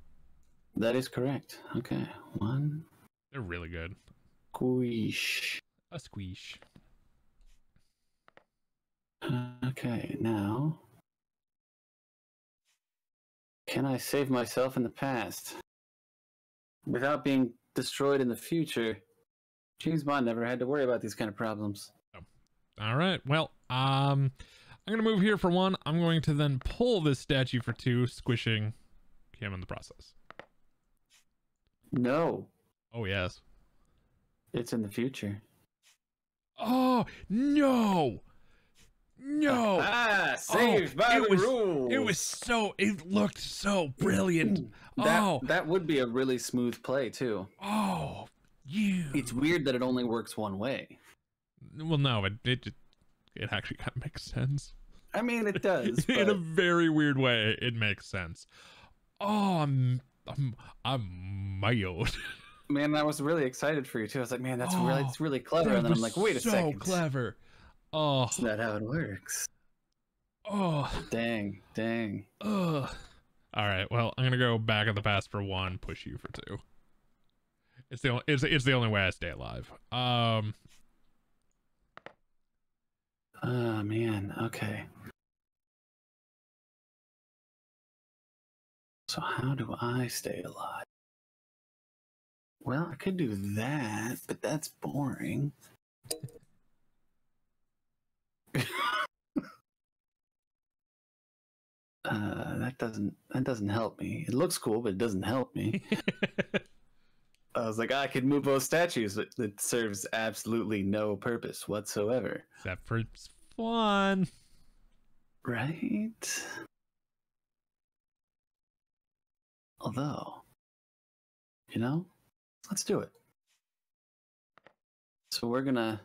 That is correct. Okay, one They're really good. squish. A squish. Okay, now can I save myself in the past without being destroyed in the future? James Bond never had to worry about these kind of problems. All right. Well, um, I'm gonna move here for one. I'm going to then pull this statue for two, squishing him in the process. No, Oh yes. it's in the future. Oh no, no! Ah, saved by it the was- It was so. It looked so brilliant. That Oh. that would be a really smooth play too. Oh, you. It's weird that it only works one way. Well, no, it it it actually kind of makes sense. I mean, it [LAUGHS] does. in a very weird way, it makes sense. Oh, I'm I'm I'm mild. [LAUGHS] man, I was really excited for you too. I was like, man, that's really Oh, it's really clever. And then I'm like, wait a so second, clever. Oh, That's not how it works. oh, Dang, dang. ugh. All right. Well, I'm gonna go back in the past for one, push you for two. It's the only, it's it's the only way I stay alive. Um. Oh man, okay. So how do I stay alive? Well, I could do that, but that's boring. [LAUGHS] uh, that doesn't that doesn't help me. It looks cool, but it doesn't help me. [LAUGHS] I was like, I could move those statues, but it serves absolutely no purpose whatsoever. Except for fun. Right? Although, you know, let's do it. So we're gonna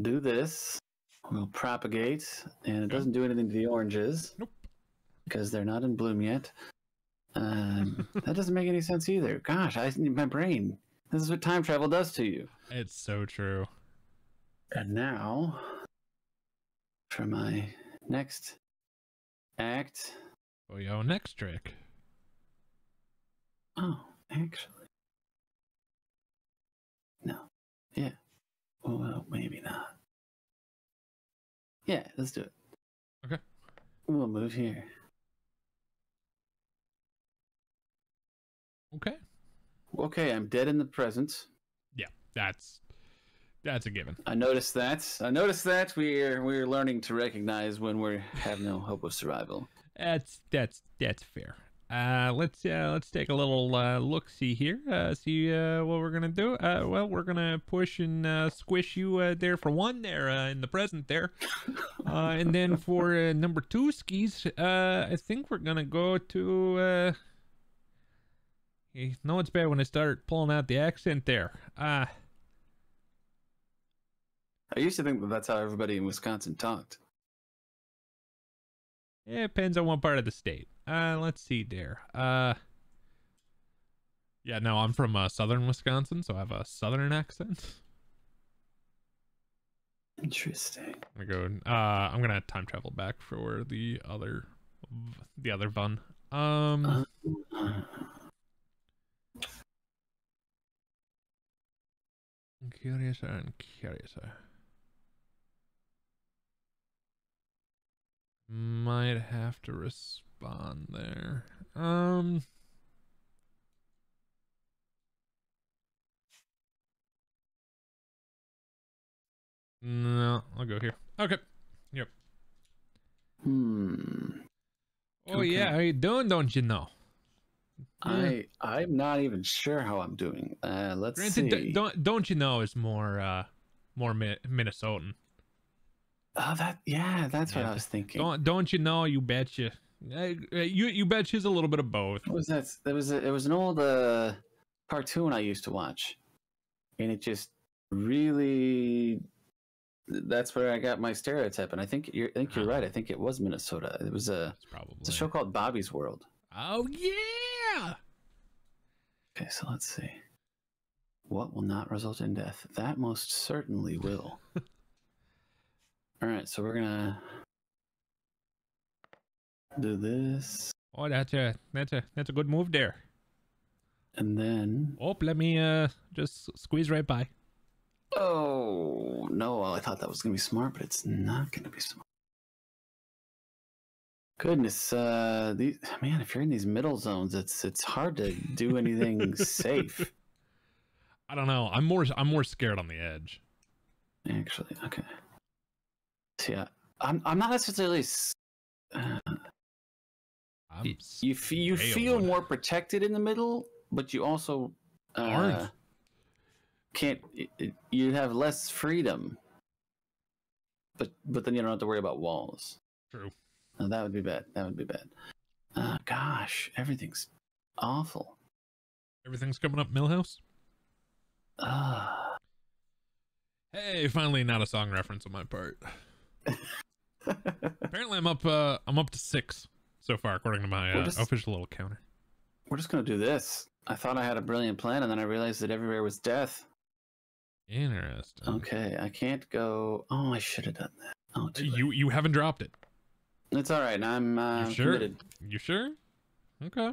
do this. We'll propagate, and it doesn't do anything to the oranges. Nope. Because they're not in bloom yet. Um, [LAUGHS] that doesn't make any sense either. Gosh, I my brain. This is what time travel does to you. It's so true. And now, for my next act. Oh, yo, next trick. Oh, actually. No. Yeah. Well, maybe not. Yeah, let's do it. Okay. We'll move here. Okay. Okay, I'm dead in the present. Yeah, that's that's a given. I noticed that. I noticed that we're we're learning to recognize when we have no hope of survival. That's that's that's fair. Uh, let's uh, let's take a little uh, look see here. Uh, see uh, what we're gonna do. Uh, well, we're gonna push and uh, squish you uh, there for one there uh, in the present there, [LAUGHS] uh, and then for uh, number two skis, uh, I think we're gonna go to. Uh, you know it's bad when I start pulling out the accent there. Uh, I used to think that that's how everybody in Wisconsin talked. It depends on what part of the state. Uh, let's see there. Uh, yeah, no, I'm from uh, southern Wisconsin, so I have a southern accent. Interesting. I'm gonna go. Uh, I'm gonna time travel back for the other, the other fun. Um, curiouser and curiouser. Might have to respond there. Um. No, I'll go here. Okay. Yep. Hmm. Oh Okay. yeah, how you doing? Don't you know? I I'm not even sure how I'm doing. Uh, let's Granted, see. don't don't you know is more uh more Mi- Minnesotan. Oh, that yeah, that's what I was thinking. Don't don't you know? You betcha. You you bet she's a little bit of both. What was that? There was a, it was an old uh, cartoon I used to watch, and it just really. That's where I got my stereotype, and I think you're I think you're Uh-huh. right. I think it was Minnesota. It was a That's probably. it's a show called Bobby's World. Oh yeah. Okay, so let's see. What will not result in death? That most certainly will. [LAUGHS] All right, so we're gonna do this, Oh, that's a that's a that's a good move there. and then Oh, let me uh just squeeze right by. oh no! I thought that was gonna be smart, but it's not gonna be smart. Goodness, uh, these man, if you're in these middle zones, it's it's hard to do [LAUGHS] anything safe. I don't know. I'm more I'm more scared on the edge. Actually, okay. Yeah, I'm I'm not necessarily. Uh, [SIGHS] you you feel more protected in the middle, but you also uh, can't. You have less freedom, but but then you don't have to worry about walls. true. Uh, that would be bad. That would be bad. Uh, gosh, everything's awful. Everything's coming up, Milhouse. Ah. Hey, finally not a song reference on my part. Apparently, I'm up. Uh, I'm up to six so far, according to my uh, just- official little counter. We're just gonna do this. I thought I had a brilliant plan, and then I realized that everywhere was death. Interesting. Okay, I can't go. Oh, I should have done that. Oh, too late. You you haven't dropped it. It's all right. I'm uh, You sure? committed. You sure? Okay.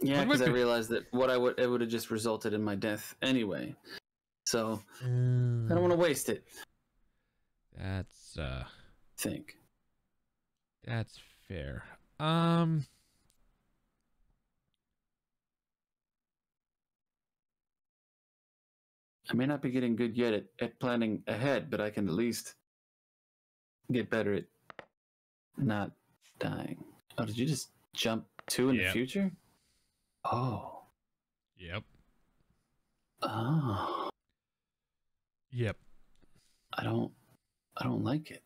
Yeah, because I realized that what I would it would have just resulted in my death anyway. So I Mm. don't want to waste it. That's uh, think. that's fair. Um. I may not be getting good yet at, at planning ahead, but I can at least get better at not dying. Oh, did you just jump two in Yep. the future? Oh. Yep. Oh. Yep. I don't I don't like it.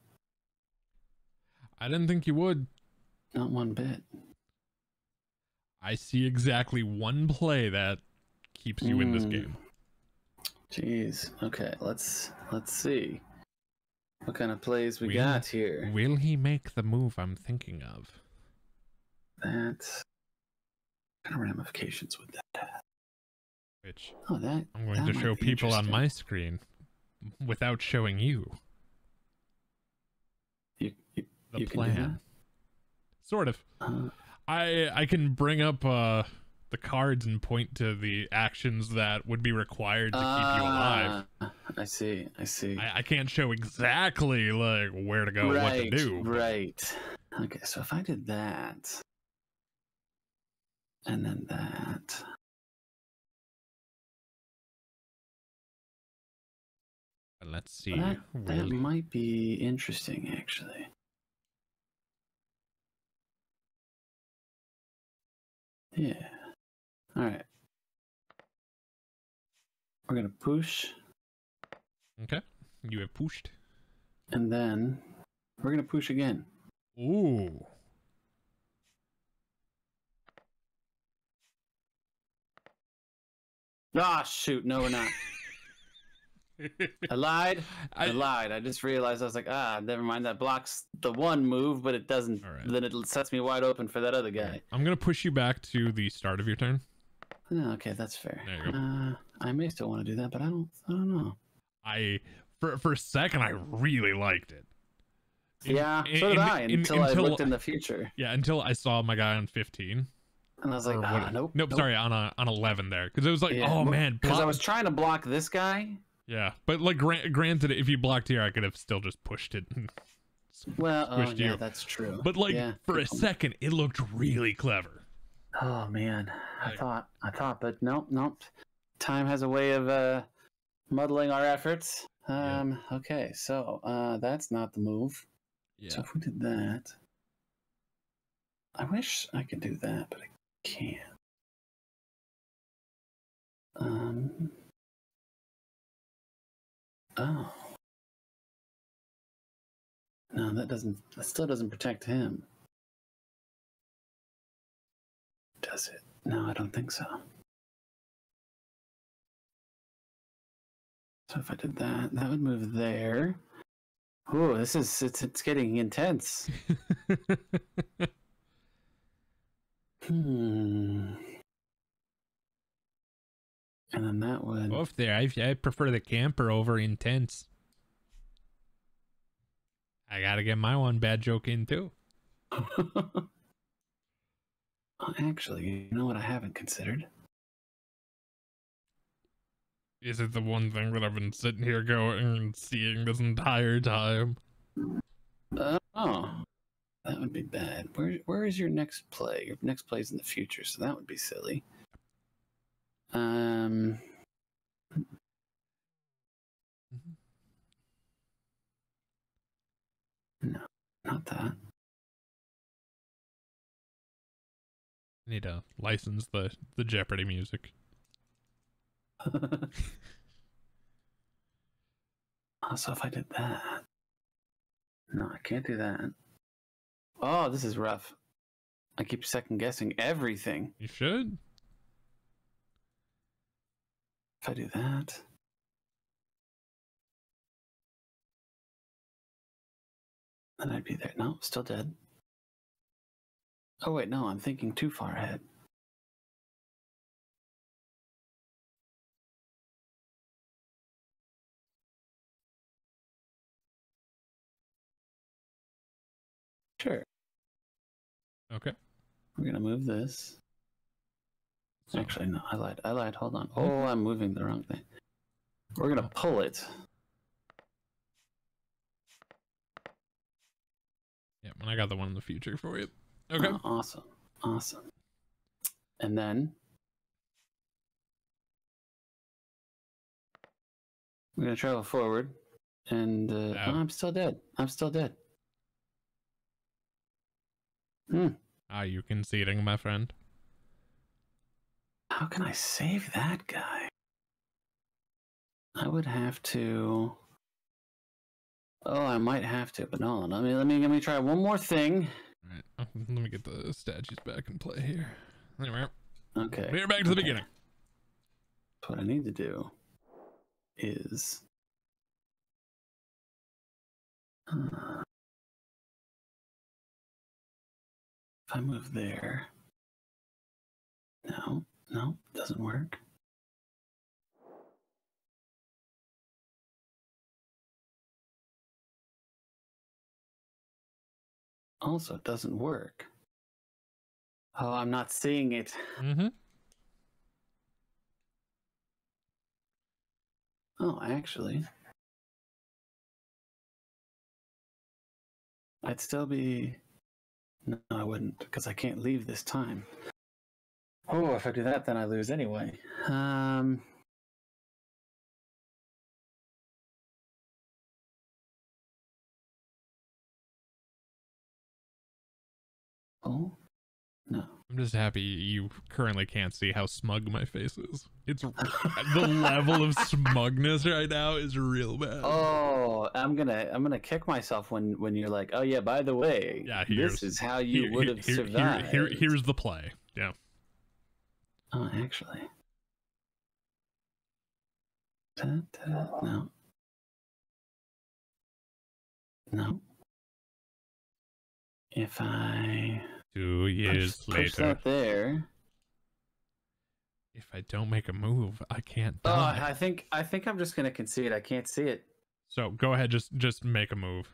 I didn't think you would. Not one bit. I see exactly one play that keeps you in this Mm. game. Jeez. Okay, let's let's see. What kind of plays we Will- got here? Will he make the move I'm thinking of? That what kind of ramifications would that have? Which Oh, that I'm going that to show people on my screen without showing you, the You can plan. Sort of. uh, I I can bring up uh the cards and point to the actions that would be required to keep you alive. ah, I see. I see. I, I can't show exactly like where to go, right. what to do. Right. Okay, so if I did that, and then that. Let's see. That, that might be interesting, actually. Yeah. All right. We're gonna push, Okay. You have pushed. and then we're gonna push again. Ooh. Ah, shoot! No, we're not. [LAUGHS] I lied. I, I, lied. I just realized I was like, ah, never mind. That blocks the one move, but it doesn't. Right. Then it sets me wide open for that other guy. I'm gonna push you back to the start of your turn. Oh, okay, that's fair. There you go. Uh, I may still want to do that, but I don't. I don't know. I for for a second I really liked it. In- yeah, in- so did in- I in- until, I looked in the future, Yeah, until I saw my guy on 15. and I was like, ah, what- nope, nope, sorry, on a, on 11 there. Because it was like, Yeah, oh man, because I was trying to block this guy. Yeah, but like gra- granted, if you blocked here, I could have still just pushed it. [LAUGHS] Well, oh, yeah, you. that's true. But like yeah, for a second, it looked really clever. Oh man, I Like- thought, I thought, but nope, nope. Time has a way of uh, muddling our efforts. Yeah. Um, okay, so uh, that's not the move. Yeah. So if we did that, I wish I could do that, but I can't. Um. Oh. No, that doesn't. That still doesn't protect him. Does it? No, I don't think so. So if I did that, that would move there. Oh, this is it's it's getting intense. [LAUGHS] Hmm. And then that one. Off there, I, I prefer the camper over intense. I gotta get my one bad joke in too. [LAUGHS] Actually, you know what I haven't considered? Is it the one thing that I've been sitting here going and seeing this entire time? Uh, oh, that would be bad. Where Where is your next play? Your next play is in the future, so that would be silly. Um. No, not that. I need to license the the Jeopardy music. [LAUGHS] Also, if I did that. No, I can't do that. Oh, this is rough. I keep second guessing everything. You should. If I do that. Then I'd be there. No, still dead. Oh, wait, no, I'm thinking too far ahead. Sure. Okay. We're gonna move this. Actually, no, I lied. I lied. Hold on. Oh, I'm moving the wrong thing. We're gonna pull it. yeah, and I got the one in the future for you. Okay. Oh, awesome. Awesome. And then we're gonna travel forward, and uh, oh, I'm still dead. I'm still dead. Hmm. Are you conceding, my friend? How can I save that guy? I would have to. Oh, I might have to, but no. Let me let me let me try one more thing. All right. [LAUGHS] Let me get the statues back in play here. Anyway, Okay. we're back to the okay. beginning. So what I need to do is uh, if I move there. No, no, doesn't work. Also it doesn't work. Oh, I'm not seeing it. Mm-hmm. Oh, actually. I'd still be. No, I wouldn't, because I can't leave this time. Oh, if I do that, then I lose anyway. Um. Oh, no. I'm just happy you currently can't see how smug my face is. It's the level of smugness right now is real bad. Oh, I'm gonna I'm gonna kick myself when when you're like, oh yeah, by the way, Yeah, this is how you would have survived. Here, here, here's the play. Yeah. Oh, actually. Da, no. No. If I Two push, years push later, that there. if I don't make a move, I can't Oh. I think I think I'm just gonna concede. I can't see it. So go ahead, just just make a move.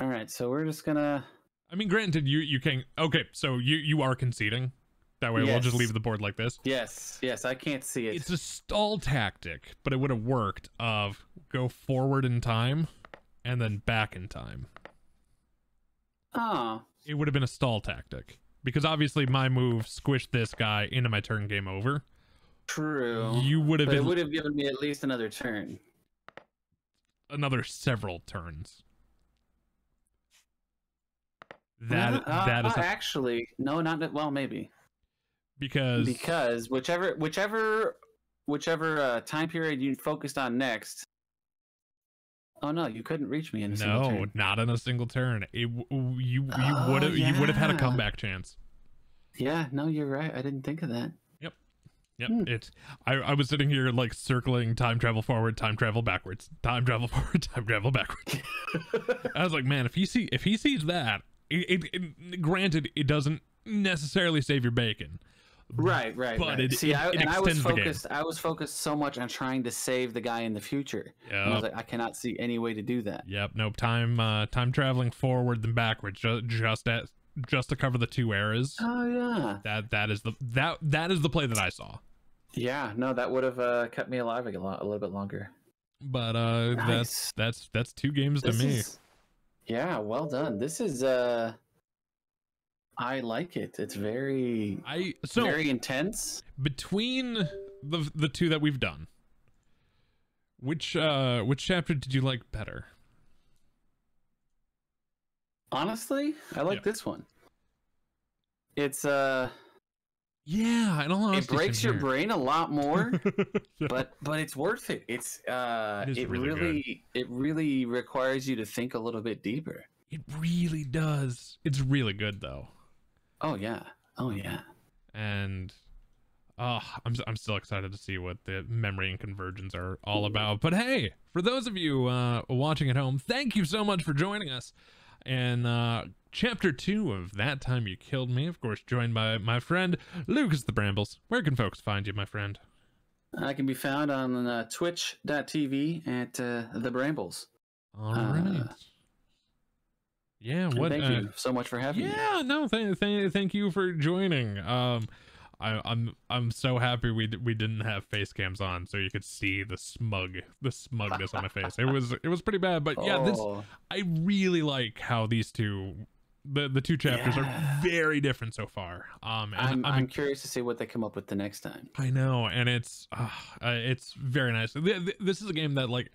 All right, so we're just gonna. I mean, granted, you you can. Okay, so you you are conceding. That way, we'll just leave the board like this. Yes, yes, I can't see it. It's a stall tactic, but it would have worked. Of go forward in time, and then back in time. oh, It would have been a stall tactic because obviously my move squished this guy into my turn. Game over. true. You would have but it would have given me at least another turn. another several turns. That Uh, that is uh, a- actually no, not well, maybe because because whichever whichever whichever uh, time period you focused on next. Oh no, you couldn't reach me in a single no, turn. not in a single turn. It, you you Oh, would have you would have had a comeback chance. Yeah, no, you're right. I didn't think of that. Yep. Hmm. It. I, I was sitting here like circling time travel forward, time travel backwards, time travel [LAUGHS] forward, time travel backwards. [LAUGHS] I was like, man, if he see if he sees that, it, it, it- granted it doesn't necessarily save your bacon. Right, right, But right. it- See, it- I, it and I was extends the game. focused. I was focused so much on trying to save the guy in the future. And I Yeah. was like, I cannot see any way to do that. Yep. Nope. Time uh time traveling forward then backwards, just just at just to cover the two eras. Oh yeah, That that is the that that is the play that I saw. yeah. No, that would have uh, kept me alive a, lot, a little bit longer. But uh Nice. that's that's that's two games to me. is- yeah, well done. This is uh, I like it. It's very, I so very intense. between the the two that we've done, which uh which chapter did you like better? Honestly, I like Yeah. this one. It's uh, Yeah, in all it breaks your here. brain a lot more. [LAUGHS] but but it's worth it. It's uh, It it, really really, it really requires you to think a little bit deeper. It really does. It's really good though, Oh yeah, oh yeah. and uh, I'm I'm still excited to see what the memory and convergence are all about. But hey, for those of you uh, watching at home, thank you so much for joining us. And uh, chapter two of that time you killed me, of course, joined by my friend Lucas the Brambles. Where can folks find you, my friend? I can be found on uh, Twitch.tv at uh, the Brambles. All Uh, right. Yeah. What? thank uh, you so much for having me. Yeah. No. Thank. Th- thank you for joining. Um, I, I'm I'm so happy we d- we didn't have face cams on, so you could see the smug the smugness on my face. It was it was pretty bad, but yeah, this Oh, I really like how these two. The, the two chapters Yeah. are very different so far. Um, and I'm, I'm I'm curious to see what they come up with the next time. I know, and it's uh, uh, it's very nice. Th- th- This is a game that like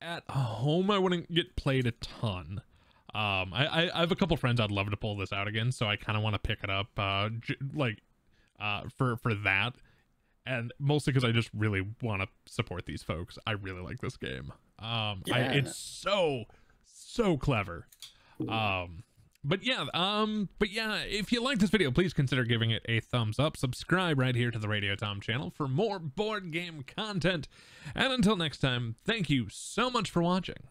at home I wouldn't get played a ton. Um, I, I, I have a couple friends I'd love to pull this out again, so I kind of want to pick it up, uh, j- like, uh, for for that, and mostly because I just really want to support these folks. I really like this game. Um, I, it's so so clever. Um, but yeah, um, but yeah, if you like this video, please consider giving it a thumbs up. Subscribe right here to the Radio Tom channel for more board game content. And until next time, thank you so much for watching.